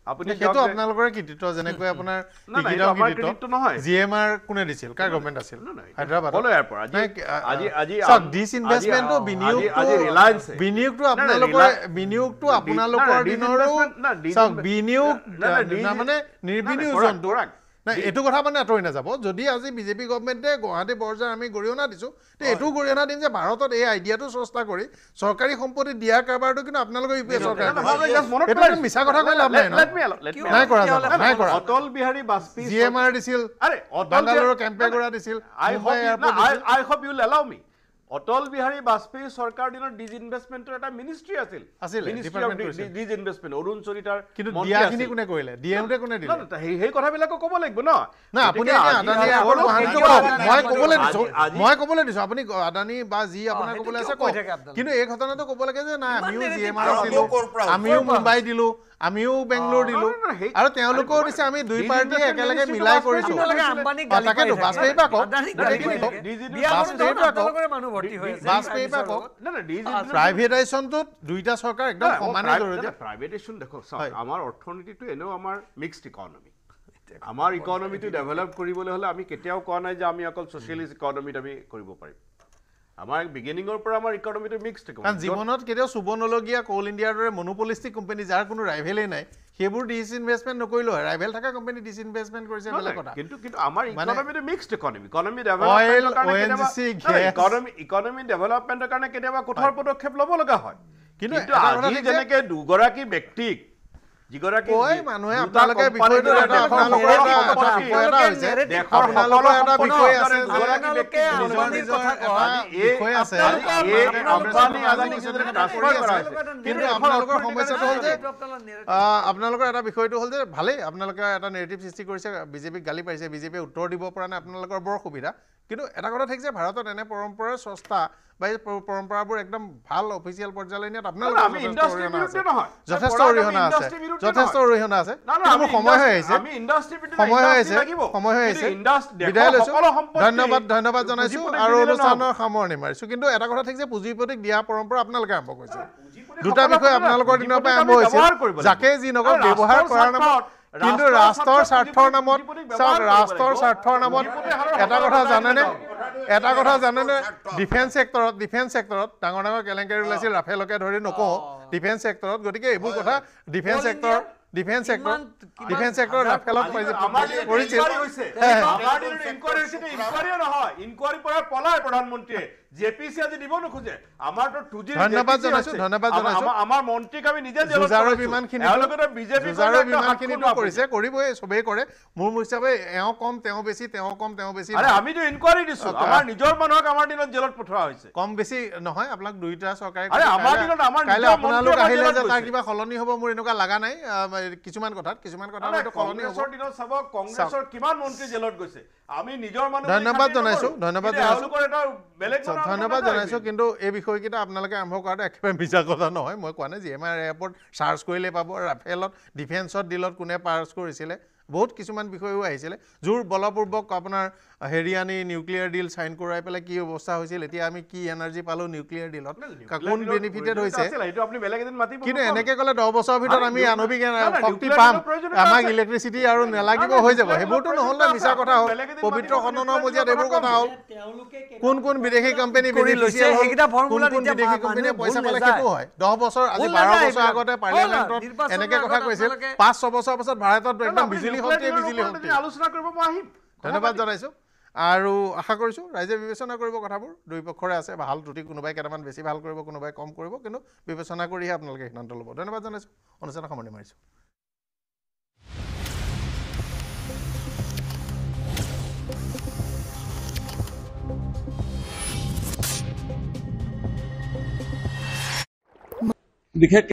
আপুনি সেইটো আপোনালোকৰে কৃতিত্ব যেনেকৈ আপোনাৰ নাই, নাই, ইগিলাও এইটো আমাৰ কৃতিত্ব কৃতিত্ব নহয়। জি এম আৰ কোনে দিছিল? কাৰ গভমেণ্ট আছিল? নাই, নাই, এইটো হায়দৰাবাদ সকলো ইয়াৰ পৰা। আজি- আজি- আজি চাওক আম- ডিছইনভেষ্টমেণ্টটো আজি- বিনিয়োগটো আজি Reliance-এ- বিনিয়োগটো নাই, নাই, আপোনালোকৰ Reliance- বিনিয়োগটো নাই, আপোনালোকৰ নাই, দিনৰো disinvestment- নাই, চাওক disinvest- বিনিয়োগ নাই, নাই, dis- না, মানে নাই, নাই, নিৰ্বিনিয়োজনটো কৰক, কৰক। নাই এইটো কথা মানে আঁতৰি নাযাব। যদি আজি বিজেপি গভমেণ্টে গুৱাহাটী বৰজাৰ আমি গৰিহণা দিছোঁ তে এইটো গৰিহণা দিম যে ভাৰতত এই আইডিয়াটো চৰ্চা কৰি চৰকাৰী সম্পত্তি দিয়া কাৰবাৰটো কিন্তু আপোনালোকৰ ইউ পি এ চৰকাৰে মিছা কথা কৈ লাভ নাই নাই. কৰা নাই কৰা Atal Bihari Vajpayee G M R দিছিল বাংগালোৰৰ কেম্পেগৌড়া দিছিল hope you- airport Atal Bihari Vajpayee চৰকাৰ দিনত ডিজইনভেষ্টমেণ্টৰ এটা মিনিষ্ট্ৰী আছিল। কৰিছিল। ডিজইনভেষ্টমেণ্ট অৰুণ চৰিতাৰ কিন্তু দিয়াখিনি। কোনে কৰিলে? ডি এমতে কোনে দিলে? সেই কথাবিলাকো ক'ব লাগিব ন। না আপুনি মই ক'বলৈ দিছোঁ আজি- মই ক'বলৈ দিছোঁ। আপুনি আদানী বা যি আপোনাৰ ক'বলৈ আছে কওক? কিন্তু এই ঘটনাটো ক'ব লাগে যে নাই আমিও জি এম আৰক আৰু দিলোঁ? আমিও মুম্বাই দিলোঁ আমিও বেংগলোৰ দিলোঁ। আৰু তেওঁলোকেও দিছে আমি দুই পাৰ্টিয়ে একেলগে মিলাই কৰিছোঁ। তাকেতো। বাজপেয়ীৰ পৰা কওক। খিনি পাৰি কওক। ভৰ্তি হৈ আছে। কওক প্ৰাইভেটাইজেশ্যনটোত দুইটা চৰকাৰ একদম সমানে জড়িত। দেখক চাওক। আমাৰ অৰ্থনীতিটো এনেও আমাৰ মিক্সড ইকনমি আমাৰ ইকনমিটো ডেভেলপ কৰিবলৈ হ'লে আমি কেতিয়াও কোৱা নাই যে আমি অকল ছ'চিয়েলিষ্ট ইকনমিত আমি কৰিব পাৰিম। আমাৰ বিগিনিঙৰ পৰা আমাৰ ইকনমিটো মিক্সড জীৱনত কেতিয়াও চুব নলগীয়া কোল ইণ্ডিয়াৰ দৰে মনোপলিষ্টিক কোম্পানী যাৰ কোনো ৰাইভেলেই নাই সেইবোৰ ডিছইনভেষ্টমেণ্ট নকৰিলেও হয়। ৰাইভেল থকা কোম্পানী ডিছইনভেষ্টমেণ্ট কৰিছে বেলেগ কথা। কিন্তু কিন্তু আমাৰ ইকনমিটো mixed economy economy. Economy economy ডেভেলপমেণ্টৰ কাৰণে কেতিয়াবা কঠোৰ পদক্ষেপ ল'ব লগা হয়। কিন্তু আজি যেনেকে দুগৰাকী ব্যক্তিক যিগৰাকী মানুহে আপোনালোকে আপোনালোকৰ এটা- কিন্তু আপোনালোকৰ সমস্যাটো হ'ল যে আপোনালোকৰ বিষয়টো হ'ল যে ভালেই আপোনালোকে এটা নেৰেটিভ সৃষ্টি কৰিছে বিজেপিক গালি পাৰিছে বিজেপিয়ে উত্তৰ দিব পৰা নাই আপোনালোকৰ বৰ সুবিধা। কিন্তু এটা কথা ঠিক যে ভাৰতত এনে পৰম্পৰাৰ স্ৰষ্টা বা এই পৰ- পৰম্পৰাবোৰ একদম ভাল অফিচিয়েল পৰ্যায়লৈ নিয়াত আপোনালোকৰ আমি যথেষ্ট industry অৰিহণা আছে বিৰুদ্ধে নহয়। যথেষ্ট অৰিহণা আছে যথেষ্ট। অৰিহণা আছে আমি মোৰ সময় হৈ আহিছে আমি বিৰুদ্ধে সময় হৈ আহিছে। সময় হৈ আহিছে বিদায় লৈছোঁ ধন্যবাদ ধন্যবাদ জনাইছোঁ আৰু। অনুষ্ঠানৰ সামৰণি মাৰিছোঁ কিন্তু এটা কথা ঠিক যে পুঁজিপতিক দিয়া পৰম্পৰা আপোনালোকে আৰম্ভ কৰিছে দুটা বিষয় আপোনালোকৰ দিনৰ পৰা আৰম্ভ লাগিব। যাকে যি আৰু ব্যৱহাৰ কৰাৰ নামত কিন্তু ৰাষ্ট্ৰৰ স্বাৰ্থৰ নামত চাওক ৰাষ্ট্ৰৰ। স্বাৰ্থৰ নামত এটা কথা জানেনে? জানে এটা কথা জানেনে? ডিফেন্স ছেক্টৰত ডিফেন্স ছেক্টৰত ডাঙৰ ডাঙৰ কেলেংকাৰী ওলাইছিল ৰাফেলকে ধৰি নকওঁ ডিফেন্স ছেক্টৰত গতিকে এইবোৰ কথা defence sector defence sector defence sector ৰাফেলত আমাৰ দিনত কৰিছিল ইনকুৱাৰী হৈছে। আমাৰ ইনকুৱাৰী হৈছে, ইনকুৱাৰীও নহয়। ইনকুৱাৰীৰ পৰা পলায় প্ৰধানমন্ত্ৰীয়ে। JPC আজি দিব নোখোজে। আমাৰতো 2G ৰ ধন্যবাদ জনাইছো। ধন্যবাদ আমাৰ- জনাইছো। আমাৰ- আমাৰ মন্ত্ৰীক আমি নিজে জেলত যুঁজাৰু ভৰাইছো। বিমানখিনি এওঁলোকেতো বিজেপি যুঁজাৰু বিমানখিনিতো কৰিছে কৰিবই চবেই কৰে মোৰ হিচাপে এওঁ কম তেওঁ বেছি তেওঁ কম তেওঁ বেছি আৰে নহয়। আমিতো ইনকুৱাৰী দিছো আমাৰ নিজৰ মানুহক আমাৰ দিনত জেলত পঠোৱা হৈছে কম বেছি নহয় আপোনাক দুইটা চৰকাৰে আৰে কৈছে, আমাৰ দিনত আমাৰ নিজৰ আপোনালোক মন্ত্ৰী আমাৰ আহিলে যে তাৰ। কিবা সলনি হ'ব মোৰ এনেকুৱা লগা নাই কিছুমান কথাত কিছুমান কথা কংগ্ৰেছৰ দিনত চাব কংগ্ৰেছৰ কিমান মন্ত্ৰী জেলত গৈছে। আমি নিজৰ মানুহ ধন্যবাদ জনাইছো, ধন্যবাদ জনাইছো। ধন্যবাদ জনাইছো কিন্তু এই বিষয়কেইটা আপোনালোকে আৰম্ভ কৰাটো একেবাৰে মিছা কথা নহয়। মই কোৱা নাই G M R airport search কৰিলে পাব ৰাফেলত ডিফেন্সত ডিলত কোনে পাৰ্চ কৰিছিলে বহুত কিছুমান বিষয়ো আহিছিলে। জোৰ বলপূৰ্বক আপোনাৰ হেৰি আনি নিউক্লিয়াৰ ডিল চাইন কৰাই পেলাই কি অৱস্থা হৈছিল এতিয়া আমি কি এনাৰ্জি পালোঁ নিউক্লিয়াৰ ডিলত কোন বেনিফিটেড হৈছে? কিন্তু। এনেকে ক'লে দহ বছৰৰ ভিতৰত আমি আণৱিক শক্তি পাম। আমাক। ইলেক্ট্ৰিচিটি আৰু নেলাগিব হৈ যাব। সেইবোৰতো নহ'লে মিছা কথা হ'ল পবিত্ৰ nuclear মজিয়াত এইবোৰ কথা হ'ল কোন কোন বিদেশী কোম্পানী কৰি লৈছে, সেইকেইটা কোন কোন বিদেশী কোম্পানীয়ে পইচা পালে। সেইটো হয়। দহ বছৰ আজি বাৰ বছৰ। আগতে পাৰ্লিয়ামেণ্টত এনেকে কথা কৈছিল। পাঁচ ছবছৰ পাছত ভাৰতত একদম বিজুলী শক্তিয়ে বিজুলী শক্তি। আলোচনা কৰিব মই আহিম। ধন্যবাদ জনাইছো। আৰু আশা কৰিছোঁ ৰাইজে বিবেচনা কৰিব কথাবোৰ। দুই পক্ষৰে আছে ভাল ত্ৰুটি কোনোবাই কেইটামান বেছি ভাল কৰিব কোনোবাই কম কৰিব কিন্তু বিবেচনা কৰিহে আপোনালোকে সিদ্ধান্ত ল'ব। ধন্যবাদ জনাইছোঁ। অনুষ্ঠানৰ সামৰণি মাৰিছোঁ। বিশেষ